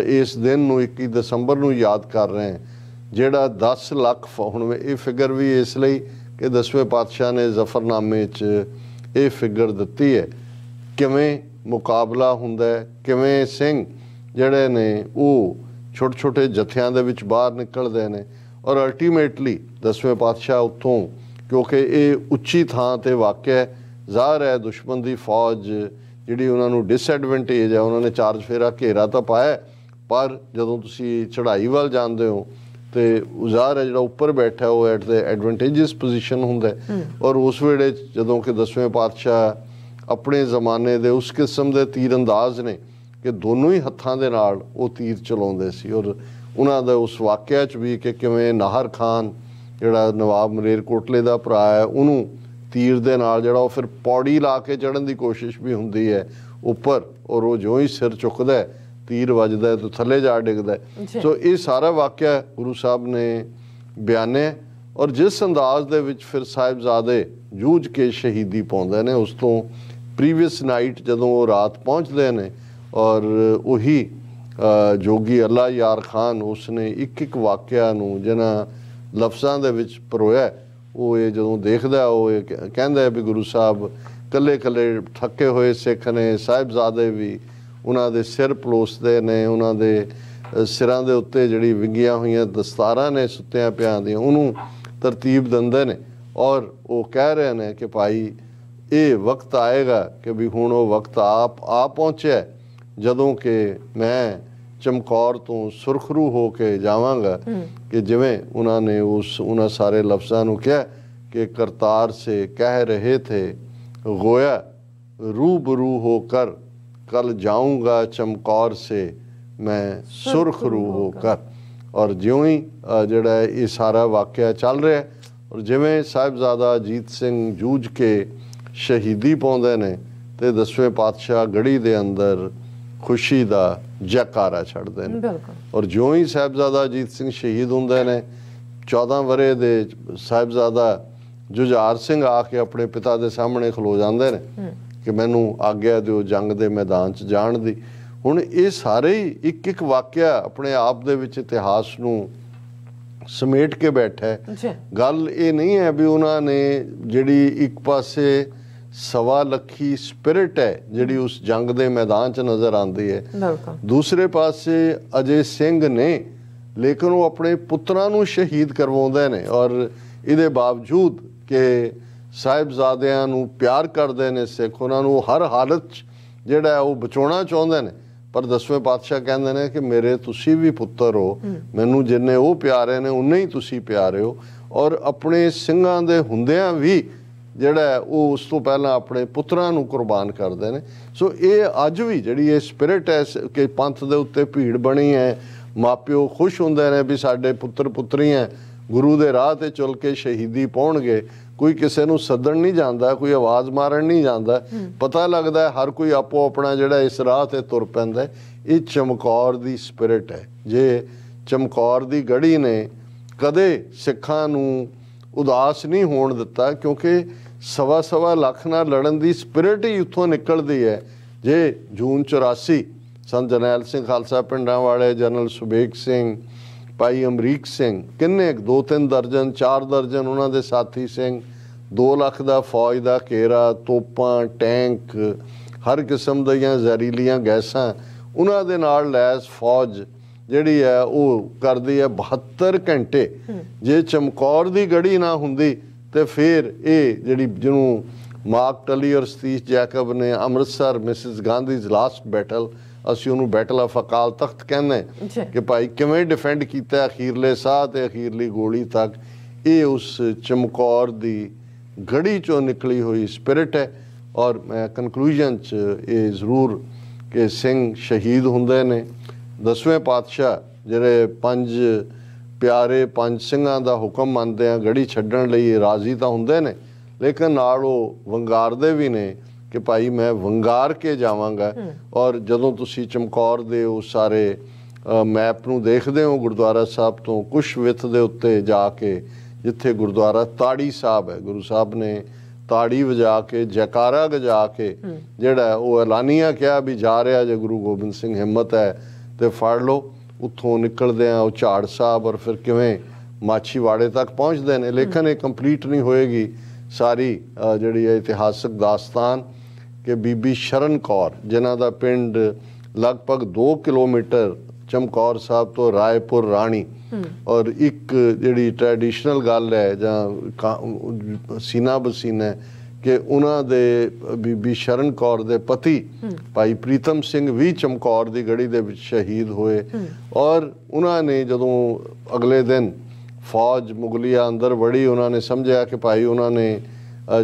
ਇਸ ਦਿਨ ਨੂੰ 21 ਦਸੰਬਰ ਨੂੰ ਯਾਦ ਕਰ ਰਹੇ ਹਾਂ, ਜਿਹੜਾ 10 ਲੱਖ ਫ- ਹੁਣ ਇਹ ਫਿਗਰ ਵੀ ਇਸ ਲਈ ਕਿ ਦਸਵੇਂ ਪਾਤਸ਼ਾਹ ਨੇ ਜ਼ਫਰਨਾਮੇ 'ਚ ਇਹ ਫਿਗਰ ਦਿੱਤੀ ਹੈ, ਕਿਵੇਂ ਮੁਕਾਬਲਾ ਹੁੰਦਾ ਹੈ, ਕਿਵੇਂ ਸਿੰਘ ਜਿਹੜੇ ਨੇ ਉਹ ਛੋਟੇ ਛੋਟੇ ਜਥਿਆਂ ਦੇ ਵਿੱਚ ਬਾਹਰ ਨਿਕਲਦੇ ਨੇ ਔਰ ਅਲਟੀਮੇਟਲੀ ਦਸਵੇਂ ਪਾਤਸ਼ਾਹ ਉੱਥੋਂ, ਕਿਉਂਕਿ ਇਹ ਉੱਚੀ ਥਾਂ ਤੇ ਵਾਕਿਆ ਜ਼ਾਹਰ ਹੈ ਦੁਸ਼ਮਣ ਦੀ ਫੌਜ ਜਿਹੜੀ ਉਹਨਾਂ ਨੂੰ ਡਿਸਐਡਵਾਂਟੇਜ ਹੈ ਉਹਨਾਂ ਨੇ ਚਾਰਜ ਫੇਰਾ ਘੇਰਾ ਤਾਂ ਪਾਇਆ ਪਰ ਜਦੋਂ ਤੁਸੀਂ ਚੜ੍ਹਾਈ ਵੱਲ ਜਾਂਦੇ ਹੋ ਤੇ ਜ਼ਾਹਰ ਹੈ ਜਿਹੜਾ ਉੱਪਰ ਬੈਠਾ ਉਹ ਐਟ ਦ ਐਡਵਾਂਟੇਜਸ ਪੋਜੀਸ਼ਨ ਹੁੰਦਾ। ਔਰ ਉਸ ਵੇਲੇ ਜਦੋਂ ਕਿ ਦਸਵੇਂ ਪਾਤਸ਼ਾਹ ਆਪਣੇ ਜ਼ਮਾਨੇ ਦੇ ਉਸ ਕਿਸਮ ਦੇ ਤੀਰ ਅੰਦਾਜ਼ ਨੇ ਕਿ ਦੋਨੋਂ ਹੀ ਹੱਥਾਂ ਦੇ ਨਾਲ ਉਹ ਤੀਰ ਚਲਾਉਂਦੇ ਸੀ ਔਰ ਉਹਨਾਂ ਦਾ ਉਸ ਵਾਕਿਆ 'ਚ ਵੀ ਕਿ ਕਿਵੇਂ ਨਾਹਰ ਖਾਨ ਜਿਹੜਾ ਨਵਾਬ ਮਲੇਰਕੋਟਲੇ ਦਾ ਭਰਾ ਹੈ ਉਹਨੂੰ ਤੀਰ ਦੇ ਨਾਲ ਜਿਹੜਾ ਉਹ ਫਿਰ ਪੌੜੀ ਲਾ ਕੇ ਚੜਨ ਦੀ ਕੋਸ਼ਿਸ਼ ਵੀ ਹੁੰਦੀ ਹੈ ਉੱਪਰ ਔਰ ਉਹ ਜਿਉਂ ਹੀ ਸਿਰ ਚੁੱਕਦਾ ਤੀਰ ਵੱਜਦਾ ਤੇ ਥੱਲੇ ਜਾ ਡਿੱਗਦਾ। ਸੋ ਇਹ ਸਾਰਾ ਵਾਕਿਆ ਗੁਰੂ ਸਾਹਿਬ ਨੇ ਬਿਆਨਿਆ ਔਰ ਜਿਸ ਅੰਦਾਜ਼ ਦੇ ਵਿੱਚ ਫਿਰ ਸਾਹਿਬਜ਼ਾਦੇ ਜੂਝ ਕੇ ਸ਼ਹੀਦੀ ਪਾਉਂਦੇ ਨੇ ਉਸ ਤੋਂ ਪ੍ਰੀਵੀਅਸ ਨਾਈਟ ਜਦੋਂ ਉਹ ਰਾਤ ਪਹੁੰਚਦੇ ਨੇ ਔਰ ਉਹੀ ਜੋਗੀ ਅੱਲਾ ਯਾਰ ਖਾਨ ਉਸਨੇ ਇੱਕ ਇੱਕ ਵਾਕਿਆ ਨੂੰ ਜਿਨ੍ਹਾਂ ਲਫ਼ਜ਼ਾਂ ਦੇ ਵਿੱਚ ਪਰੋਇਆ ਉਹ ਇਹ ਜਦੋਂ ਦੇਖਦਾ, ਉਹ ਇਹ ਕਹਿੰਦਾ ਵੀ ਗੁਰੂ ਸਾਹਿਬ ਕੱਲੇ ਕੱਲੇ ਠੱਕੇ ਹੋਏ ਸਿੱਖ ਨੇ, ਸਾਹਿਬਜ਼ਾਦੇ ਵੀ ਉਹਨਾਂ ਦੇ ਸਿਰ ਪਲੋਸਦੇ ਨੇ, ਉਹਨਾਂ ਦੇ ਸਿਰਾਂ ਦੇ ਉੱਤੇ ਜਿਹੜੀ ਵਿੰਗੀਆਂ ਹੋਈਆਂ ਦਸਤਾਰਾਂ ਨੇ ਸੁੱਤਿਆਂ ਪਿਆਂ ਦੀਆਂ, ਉਹਨੂੰ ਤਰਤੀਬ ਦਿੰਦੇ ਨੇ। ਔਰ ਉਹ ਕਹਿ ਰਹੇ ਨੇ ਕਿ ਭਾਈ, ਇਹ ਵਕਤ ਆਏਗਾ ਕਿ ਵੀ ਹੁਣ ਉਹ ਵਕਤ ਆਪ, ਆ ਪਹੁੰਚਿਆ। ਜਦੋਂ ਕਿ ਮੈਂ ਚਮਕੌਰ ਤੋਂ ਸੁਰਖਰੂ ਹੋ ਕੇ ਜਾਵਾਂਗਾ ਕਿ ਜਿਵੇਂ ਉਹਨਾਂ ਨੇ ਉਸ ਉਹਨਾਂ ਸਾਰੇ ਲਫ਼ਜ਼ਾਂ ਨੂੰ ਕਿਹਾ ਕਿ ਕਰਤਾਰ ਸੇ ਕਹਿ ਰਹੇ ਥੇ ਗੋਇਆ ਰੂਬਰੂ ਹੋ ਕਰ ਕਲ ਜਾਊਂਗਾ ਚਮਕੌਰ ਸੇ ਮੈਂ ਸੁਰਖਰੂ ਹੋ ਕਰ। ਔਰ ਜਿਉਂ ਹੀ ਜਿਹੜਾ ਇਹ ਸਾਰਾ ਵਾਕਿਆ ਚੱਲ ਰਿਹਾ ਔਰ ਜਿਵੇਂ ਸਾਹਿਬਜ਼ਾਦਾ ਅਜੀਤ ਸਿੰਘ ਜੂਝ ਕੇ ਸ਼ਹੀਦੀ ਪਾਉਂਦੇ ਨੇ ਤੇ ਦਸਵੇਂ ਪਾਤਸ਼ਾਹ ਗੜੀ ਦੇ ਅੰਦਰ ਖੁਸ਼ੀ ਦਾ ਜੈਕਾਰਾ ਛੱਡਦੇ ਨੇ। ਬਿਲਕੁਲ। ਔਰ ਜਿਉਂ ਹੀ ਸਾਹਿਬਜ਼ਾਦਾ ਅਜੀਤ ਸਿੰਘ ਸ਼ਹੀਦ ਹੁੰਦੇ ਨੇ 14 ਵਰੇ ਦੇ ਸਾਹਿਬਜ਼ਾਦਾ ਜੁਝਾਰ ਸਿੰਘ ਆ ਕੇ ਆਪਣੇ ਪਿਤਾ ਦੇ ਸਾਹਮਣੇ ਖਲੋ ਜਾਂਦੇ ਨੇ ਕਿ ਮੈਨੂੰ ਆਗਿਆ ਦਿਓ ਜੰਗ ਦੇ ਮੈਦਾਨ 'ਚ ਜਾਣ ਦੀ। ਹੁਣ ਇਹ ਸਾਰੇ ਹੀ ਇੱਕ ਇੱਕ ਵਾਕਿਆ ਆਪਣੇ ਆਪ ਦੇ ਵਿੱਚ ਇਤਿਹਾਸ ਨੂੰ ਸਮੇਟ ਕੇ ਬੈਠਾ ਹੈ। ਗੱਲ ਇਹ ਨਹੀਂ ਹੈ ਵੀ ਉਹਨਾਂ ਨੇ ਜਿਹੜੀ ਇੱਕ ਪਾਸੇ ਸਵਾ ਲੱਖੀ ਸਪਿਰਿਟ ਹੈ ਜਿਹੜੀ ਉਸ ਜੰਗ ਦੇ ਮੈਦਾਨ 'ਚ ਨਜ਼ਰ ਆਉਂਦੀ ਹੈ। ਬਿਲਕੁਲ। ਦੂਸਰੇ ਪਾਸੇ ਅਜੇ ਸਿੰਘ ਨੇ ਲੇਕਿਨ ਉਹ ਆਪਣੇ ਪੁੱਤਰਾਂ ਨੂੰ ਸ਼ਹੀਦ ਕਰਵਾਉਂਦੇ ਨੇ ਔਰ ਇਹਦੇ ਬਾਵਜੂਦ ਕਿ ਸਾਹਿਬਜ਼ਾਦਿਆਂ ਨੂੰ ਪਿਆਰ ਕਰਦੇ ਨੇ ਸਿੱਖ ਉਹਨਾਂ ਨੂੰ ਹਰ ਹਾਲਤ 'ਚ ਜਿਹੜਾ ਉਹ ਬਚਾਉਣਾ ਚਾਹੁੰਦੇ ਨੇ। ਪਰ ਦਸਵੇਂ ਪਾਤਸ਼ਾਹ ਕਹਿੰਦੇ ਨੇ ਕਿ ਮੇਰੇ ਤੁਸੀਂ ਵੀ ਪੁੱਤਰ ਹੋ। ਮੈਨੂੰ ਜਿੰਨੇ ਉਹ ਪਿਆਰੇ ਨੇ ਉਨੇ ਹੀ ਤੁਸੀਂ ਪਿਆਰੇ ਹੋ। ਔਰ ਆਪਣੇ ਸਿੰਘਾਂ ਦੇ ਹੁੰਦਿਆਂ ਵੀ ਜਿਹੜਾ ਹੈ ਉਹ ਉਸ ਤੋਂ ਪਹਿਲਾਂ ਆਪਣੇ ਪੁੱਤਰਾਂ ਨੂੰ ਕੁਰਬਾਨ ਕਰਦੇ ਨੇ। ਸੋ ਇਹ ਅੱਜ ਵੀ ਜਿਹੜੀ ਇਹ ਸਪਿਰਿਟ ਹੈ ਕਿ ਪੰਥ ਦੇ ਉੱਤੇ ਭੀੜ ਬਣੀ ਹੈ। ਮਾਪਿਓ ਖੁਸ਼ ਹੁੰਦੇ ਨੇ ਵੀ ਸਾਡੇ ਪੁੱਤਰ ਪੁੱਤਰੀਆਂ ਗੁਰੂ ਦੇ ਰਾਹ ਤੇ ਚੱਲ ਕੇ ਸ਼ਹੀਦੀ ਪਾਉਣਗੇ। ਕੋਈ ਕਿਸੇ ਨੂੰ ਸੱਦਣ ਨਹੀਂ ਜਾਂਦਾ ਕੋਈ ਆਵਾਜ਼ ਮਾਰਨ ਨਹੀਂ ਜਾਂਦਾ। ਪਤਾ ਲੱਗਦਾ ਹੈ ਹਰ ਕੋਈ ਆਪੋ ਆਪਣਾ ਜਿਹੜਾ ਇਸ ਰਾਹ ਤੇ ਤੁਰ ਪੈਂਦਾ ਹੈ। ਇਹ ਚਮਕੌਰ ਦੀ ਸਪਿਰਿਟ ਹੈ। ਜੇ ਚਮਕੌਰ ਦੀ ਗੜੀ ਨੇ ਕਦੇ ਸਿੱਖਾਂ ਨੂੰ ਉਦਾਸ ਨਹੀਂ ਹੋਣ ਦਿੱਤਾ ਕਿਉਂਕਿ ਸਵਾ ਸਵਾ ਲੱਖ ਨਾਲ ਲੜਨ ਦੀ ਸਪਿਰਿਟ ਹੀ ਉੱਥੋਂ ਨਿਕਲਦੀ ਹੈ। ਜੇ ਜੂਨ 84 ਸੰਤ ਜਰਨੈਲ ਸਿੰਘ ਖਾਲਸਾ ਪਿੰਡਾਂ ਵਾਲੇ ਜਨਰਲ ਸੁਬੇਗ ਸਿੰਘ ਭਾਈ ਅਮਰੀਕ ਸਿੰਘ ਕਿੰਨੇ ਦੋ ਤਿੰਨ ਦਰਜਨ ਚਾਰ ਦਰਜਨ ਉਹਨਾਂ ਦੇ ਸਾਥੀ ਸਿੰਘ 2 ਲੱਖ ਦਾ ਫੌਜ ਦਾ ਘੇਰਾ ਤੋਪਾਂ ਟੈਂਕ ਹਰ ਕਿਸਮ ਦੀਆਂ ਜ਼ਹਿਰੀਲੀਆਂ ਗੈਸਾਂ ਉਹਨਾਂ ਦੇ ਨਾਲ ਲੈਸ ਫੌਜ ਜਿਹੜੀ ਹੈ ਉਹ ਕਰਦੀ ਹੈ 72 ਘੰਟੇ। ਜੇ ਚਮਕੌਰ ਦੀ ਗੜੀ ਨਾ ਹੁੰਦੀ ਤੇ ਫਿਰ ਇਹ ਜਿਹੜੀ ਜਿਹਨੂੰ ਮਾਰਕ ਟਲੀ ਔਰ ਸਤੀਸ਼ ਜੈਕਬ ਨੇ Amritsar Mrs Gandhi's last battle ਅਸੀਂ ਉਹਨੂੰ ਬੈਟਲ ਆਫ ਅਕਾਲ ਤਖਤ ਕਹਿੰਦੇ। ਕਿ ਭਾਈ ਕਿਵੇਂ ਡਿਫੈਂਡ ਕੀਤਾ ਅਖੀਰਲੇ ਸਾਹ ਤੇ ਅਖੀਰਲੀ ਗੋਲੀ ਤੱਕ ਇਹ ਉਸ ਚਮਕੌਰ ਦੀ ਗੜੀ ਚੋਂ ਨਿਕਲੀ ਹੋਈ ਸਪਿਰਿਟ ਹੈ ਔਰ ਮੈਂ ਕਨਕਲੂਜਨ ਚ ਇਹ ਜ਼ਰੂਰ ਕਿ ਸਿੰਘ ਸ਼ਹੀਦ ਹੁੰਦੇ ਨੇ ਦਸਵੇਂ ਪਾਤਸ਼ਾਹ ਜਿਹੜੇ ਪੰਜ ਪਿਆਰੇ ਪੰਜ ਸਿੰਘਾਂ ਦਾ ਹੁਕਮ ਮੰਨਦੇ ਆ ਗੜੀ ਛੱਡਣ ਲਈ ਰਾਜ਼ੀ ਤਾਂ ਹੁੰਦੇ ਨੇ ਲੇਕਿਨ ਨਾਲ ਉਹ ਵੰਗਾਰਦੇ ਵੀ ਨੇ ਕਿ ਭਾਈ ਮੈਂ ਵੰਗਾਰ ਕੇ ਜਾਵਾਂਗਾ। ਔਰ ਜਦੋਂ ਤੁਸੀਂ ਚਮਕੌਰ ਦੇ ਉਹ ਸਾਰੇ ਮੈਪ ਨੂੰ ਦੇਖਦੇ ਹੋ ਗੁਰਦੁਆਰਾ ਸਾਹਿਬ ਤੋਂ ਕੁਸ਼ ਵਿੱਥ ਦੇ ਉੱਤੇ ਜਾ ਕੇ ਜਿੱਥੇ ਗੁਰਦੁਆਰਾ ਤਾੜੀ ਸਾਹਿਬ ਹੈ ਗੁਰੂ ਸਾਹਿਬ ਨੇ ਤਾੜੀ ਵਜਾ ਕੇ ਜੈਕਾਰਾ ਗਜਾ ਕੇ ਜਿਹੜਾ ਉਹ ਐਲਾਨੀਆਂ ਕਿਹਾ ਵੀ ਜਾ ਰਿਹਾ ਜੇ ਗੁਰੂ ਗੋਬਿੰਦ ਸਿੰਘ ਹਿੰਮਤ ਹੈ ਤੇ ਫੜ ਲਓ। ਉੱਥੋਂ ਨਿਕਲਦੇ ਆ ਉਹ ਝਾੜ ਸਾਹਿਬ ਔਰ ਫਿਰ ਕਿਵੇਂ ਮਾਛੀਵਾੜੇ ਤੱਕ ਪਹੁੰਚਦੇ ਨੇ। ਲੇਕਿਨ ਇਹ ਕੰਪਲੀਟ ਨਹੀਂ ਹੋਏਗੀ ਸਾਰੀ ਜਿਹੜੀ ਹੈ ਇਤਿਹਾਸਕ ਦਾਸਤਾਨ ਕਿ ਬੀਬੀ ਸ਼ਰਨ ਕੌਰ ਜਿਨ੍ਹਾਂ ਦਾ ਪਿੰਡ ਲਗਭਗ 2 ਕਿਲੋਮੀਟਰ ਚਮਕੌਰ ਸਾਹਿਬ ਤੋਂ ਰਾਏਪੁਰ ਰਾਣੀ ਔਰ ਇੱਕ ਜਿਹੜੀ ਟ੍ਰੈਡੀਸ਼ਨਲ ਗੱਲ ਹੈ ਜਾਂ ਸੀਨਾ ਬਸੀਨਾ ਹੈ ਕਿ ਉਹਨਾਂ ਦੇ ਬੀਬੀ ਸ਼ਰਨ ਕੌਰ ਦੇ ਪਤੀ ਭਾਈ ਪ੍ਰੀਤਮ ਸਿੰਘ ਵੀ ਚਮਕੌਰ ਦੀ ਗੜੀ ਦੇ ਵਿੱਚ ਸ਼ਹੀਦ ਹੋਏ। ਔਰ ਉਹਨਾਂ ਨੇ ਜਦੋਂ ਅਗਲੇ ਦਿਨ ਫੌਜ ਮੁਗਲਿਆ ਅੰਦਰ ਵੜੀ ਉਹਨਾਂ ਨੇ ਸਮਝਿਆ ਕਿ ਭਾਈ ਉਹਨਾਂ ਨੇ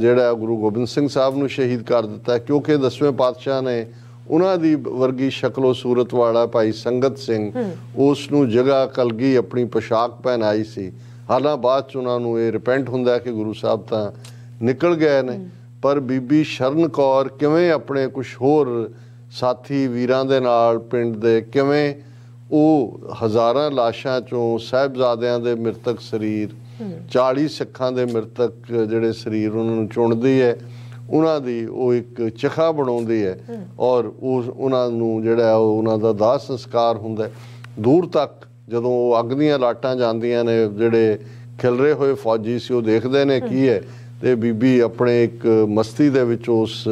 ਜਿਹੜਾ ਗੁਰੂ ਗੋਬਿੰਦ ਸਿੰਘ ਸਾਹਿਬ ਨੂੰ ਸ਼ਹੀਦ ਕਰ ਦਿੱਤਾ ਕਿਉਂਕਿ ਦਸਵੇਂ ਪਾਤਸ਼ਾਹ ਨੇ ਉਹਨਾਂ ਦੀ ਵਰਗੀ ਸ਼ਕਲੋ ਸੂਰਤ ਵਾਲਾ ਭਾਈ ਸੰਗਤ ਸਿੰਘ ਉਸ ਨੂੰ ਜਗ੍ਹਾ ਕਲਗੀ ਆਪਣੀ ਪੋਸ਼ਾਕ ਪਹਿਨਾਈ ਸੀ। ਹਾਲਾਂ ਬਾਅਦ ਚ ਉਹਨਾਂ ਨੂੰ ਇਹ ਰਿਪੈਂਟ ਹੁੰਦਾ ਕਿ ਗੁਰੂ ਸਾਹਿਬ ਤਾਂ ਨਿਕਲ ਗਏ ਨੇ। ਪਰ ਬੀਬੀ ਸ਼ਰਨ ਕੌਰ ਕਿਵੇਂ ਆਪਣੇ ਕੁਝ ਹੋਰ ਸਾਥੀ ਵੀਰਾਂ ਦੇ ਨਾਲ, ਪਿੰਡ ਦੇ ਕਿਵੇਂ ਉਹ ਹਜ਼ਾਰਾਂ ਲਾਸ਼ਾਂ ਚੋਂ ਸਾਹਿਬਜ਼ਾਦਿਆਂ ਦੇ ਮ੍ਰਿਤਕ ਸਰੀਰ 40 ਸਿੱਖਾਂ ਦੇ ਮ੍ਰਿਤਕ ਜਿਹੜੇ ਸਰੀਰ ਉਹਨਾਂ ਨੂੰ ਚੁਣਦੀ ਹੈ, ਉਹਨਾਂ ਦੀ ਉਹ ਇੱਕ ਚਖਾ ਬਣਾਉਂਦੀ ਹੈ ਔਰ ਉਸ ਉਹਨਾਂ ਨੂੰ ਜਿਹੜਾ ਉਹ ਉਹਨਾਂ ਦਾ ਦਾਹ ਸੰਸਕਾਰ ਹੁੰਦਾ ਦੂਰ ਤੱਕ ਜਦੋਂ ਉਹ ਅੱਗ ਦੀਆਂ ਲਾਟਾਂ ਜਾਂਦੀਆਂ ਨੇ, ਜਿਹੜੇ ਖਿਲਰੇ ਹੋਏ ਫੌਜੀ ਸੀ, ਉਹ ਦੇਖਦੇ ਨੇ ਕੀ ਹੈ ਤੇ ਬੀਬੀ ਆਪਣੇ ਇੱਕ ਮਸਤੀ ਦੇ ਵਿੱਚ ਉਸ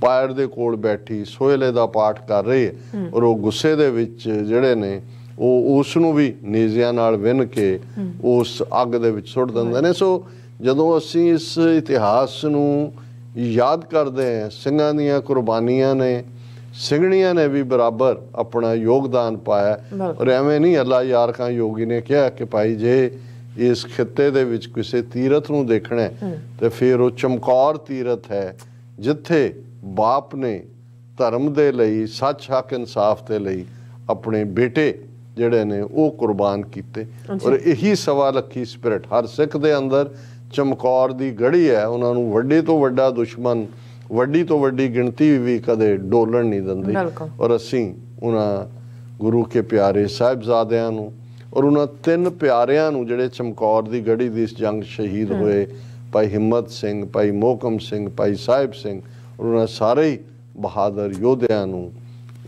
ਪਾਇਰ ਦੇ ਕੋਲ ਬੈਠੀ ਸੋਹਲੇ ਦਾ ਪਾਠ ਕਰ ਰਹੀ ਹੈ ਔਰ ਉਹ ਗੁੱਸੇ ਦੇ ਵਿੱਚ ਜਿਹੜੇ ਨੇ ਉਹ ਉਸ ਨੂੰ ਵੀ ਨੇਜ਼ਿਆਂ ਨਾਲ ਵਿੰਨ ਕੇ ਉਸ ਅੱਗ ਦੇ ਵਿੱਚ ਸੁੱਟ ਦਿੰਦੇ ਨੇ। ਸੋ ਜਦੋਂ ਅਸੀਂ ਇਸ ਇਤਿਹਾਸ ਨੂੰ ਯਾਦ ਕਰਦੇ ਹਾਂ ਸਿੰਘਾਂ ਦੀਆਂ ਕੁਰਬਾਨੀਆਂ ਨੇ ਸਿੰਘਣੀਆਂ ਨੇ ਵੀ ਬਰਾਬਰ ਆਪਣਾ ਯੋਗਦਾਨ ਪਾਇਆ। ਔਰ ਐਵੇਂ ਨਹੀਂ ਅੱਲਾ ਯਾਰ ਖਾਂ ਯੋਗੀ ਨੇ ਕਿਹਾ ਕਿ ਭਾਈ ਜੇ ਇਸ ਖਿੱਤੇ ਦੇ ਵਿੱਚ ਕਿਸੇ ਤੀਰਥ ਨੂੰ ਦੇਖਣਾ ਤੇ ਫਿਰ ਉਹ ਚਮਕੌਰ ਤੀਰਥ ਹੈ ਜਿੱਥੇ ਬਾਪ ਨੇ ਧਰਮ ਦੇ ਲਈ ਸੱਚ ਹੱਕ ਇਨਸਾਫ ਦੇ ਲਈ ਆਪਣੇ ਬੇਟੇ ਜਿਹੜੇ ਨੇ ਉਹ ਕੁਰਬਾਨ ਕੀਤੇ। ਔਰ ਇਹੀ ਸਵਾ ਲੱਖੀ ਸਪਿਰਿਟ ਹਰ ਸਿੱਖ ਦੇ ਅੰਦਰ ਚਮਕੌਰ ਦੀ ਗੜੀ ਹੈ ਉਹਨਾਂ ਨੂੰ ਵੱਡੇ ਤੋਂ ਵੱਡਾ ਦੁਸ਼ਮਣ ਵੱਡੀ ਤੋਂ ਵੱਡੀ ਗਿਣਤੀ ਵੀ ਕਦੇ ਡੋਲਣ ਨਹੀਂ ਦਿੰਦੀ। ਔਰ ਅਸੀਂ ਉਹਨਾਂ ਗੁਰੂ ਕੇ ਪਿਆਰੇ ਸਾਹਿਬਜ਼ਾਦਿਆਂ ਨੂੰ ਔਰ ਉਹਨਾਂ ਤਿੰਨ ਪਿਆਰਿਆਂ ਨੂੰ ਜਿਹੜੇ ਚਮਕੌਰ ਦੀ ਗੜੀ ਦੀ ਇਸ ਜੰਗ ਸ਼ਹੀਦ ਹੋਏ ਭਾਈ ਹਿੰਮਤ ਸਿੰਘ ਭਾਈ ਮੋਹਕਮ ਸਿੰਘ ਭਾਈ ਸਾਹਿਬ ਸਿੰਘ ਉਹਨਾਂ ਸਾਰੇ ਹੀ ਬਹਾਦਰ ਯੋਧਿਆਂ ਨੂੰ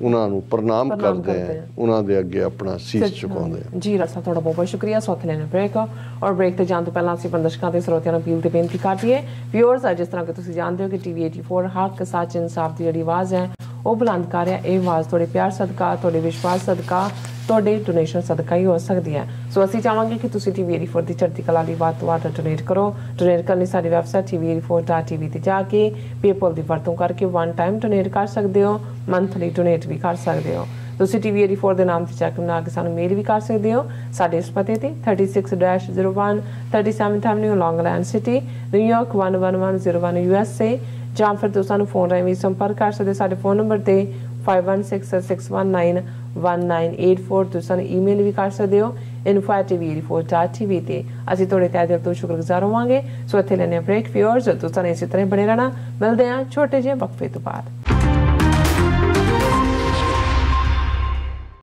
ਉਹਨਾਂ ਨੂੰ ਪ੍ਰਣਾਮ ਕਰਦੇ ਕਰਦੇ ਆ ਹਾਂ। ਉਹਨਾਂ ਦੇ ਅੱਗੇ ਆਪਣਾ ਸੀਸ ਝੁਕਾਉਂਦੇ ਆ। ਜੀ ਰਸਾ ਤੁਹਾਡਾ ਬਹੁਤ ਬਹੁਤ ਸ਼ੁਕਰੀਆ। ਸੌਥ ਲੈਣੇ ਬ੍ਰੇਕ ਔਰ ਬ੍ਰੇਕ ਤੇ ਜਾਣ ਤੋਂ ਪਹਿਲਾਂ ਅਸੀਂ ਪ੍ਰਦਰਸ਼ਕਾਂ ਤੇ ਸਰੋਤਿਆਂ ਨੂੰ ਅਪੀਲ ਤੇ ਬੇਨਤੀ ਕਰਦੀਏ ਵਿਊਅਰਸ ਜਿਸ ਤਰ੍ਹਾਂ ਕਿ ਤੁਸੀਂ ਜਾਣਦੇ ਹੋ ਕਿ ਟੀਵੀ 84 ਹੱਕ ਸੱਚ ਇਨਸਾਫ ਦੀ ਜਿਹੜੀ ਆਵਾਜ਼ ਹੈ ਉਹ ਬੁਲੰਦ ਕਰ ਰਿਹਾ। ਇਹ ਆਵਾਜ਼ ਤੁਹਾਡੇ ਪਿਆਰ ਸਦਕਾ ਤੁਹਾਡੇ ਵਿਸ਼ਵਾਸ ਸਦਕਾ ਤੁਹਾਡੇ ਡੋਨੇਸ਼ਨ ਸਦਕਾ ਹੀ ਹੋ ਸਕਦੀ ਹੈ। ਸੋ ਅਸੀਂ ਚਾਹਾਂਗੇ ਕਿ ਤੁਸੀਂ ਟੀਵੀ 84 ਦੀ ਚੜ੍ਹਦੀ ਕਲਾ ਲਈ ਵੱਧ ਤੋਂ ਵੱਧ ਡੋਨੇਟ ਕਰੋ। ਡੋਨੇਟ ਕਰਨ ਲਈ ਸਾਡੀ ਵੈਬਸਾਈਟ tv84.tv ਤੇ ਜਾ ਕੇ ਪੇਪਲ ਦੀ ਵਰਤੋਂ ਕਰਕੇ ਵਨ ਟਾਈਮ ਡੋਨੇਟ ਕਰ ਸਕਦੇ ਹੋ ਮੰਥਲੀ ਡੋਨੇਟ ਵੀ ਕਰ ਸਕਦੇ ਹੋ। ਤੁਸੀਂ ਟੀਵੀ 84 ਦੇ ਨਾਮ ਤੇ ਚੈੱਕ ਬਣਾ ਕੇ ਸਾਨੂੰ ਮੇਲ ਵੀ ਕਰ ਸਕਦੇ ਹੋ। ਸਾਡੇ ਇਸ ਪਤੇ ਤੇ 36-01 37th Avenue, Long Island City New York 11101 USA ਜਾਂ ਫਿਰ ਤੁਸੀਂ ਸਾਨੂੰ ਫੋਨ ਰਾਹੀਂ ਵੀ ਸੰਪਰਕ ਕਰ ਸਕਦੇ ਹੋ। ਸਾਡੇ ਫੋਨ ਨੰਬਰ ਤੇ 5166191984 ਤੁਸੀਂ ਸਾਨੂੰ ਈਮੇਲ ਵੀ ਕਰ ਸਕਦੇ ਹੋ info@tv84.tv ਤੇ। ਅਸੀਂ ਤੁਹਾਡੇ ਤਹਿ ਦਿਲ ਤੋਂ ਸ਼ੁਕਰਗੁਜ਼ਾਰ ਹੋਵਾਂਗੇ। ਸੋ ਇੱਥੇ ਲੈਣੇ ਬ੍ਰੇਕ ਫਿਓਰਸ ਤੁਸੀਂ ਇਸੇ ਤਰ੍ਹਾਂ ਬਣੇ ਰਹਿਣਾ। ਮਿਲਦੇ ਹਾਂ ਛੋਟੇ ਜਿਹੇ ਵਕਫੇ ਤੋਂ ਬਾਅਦ।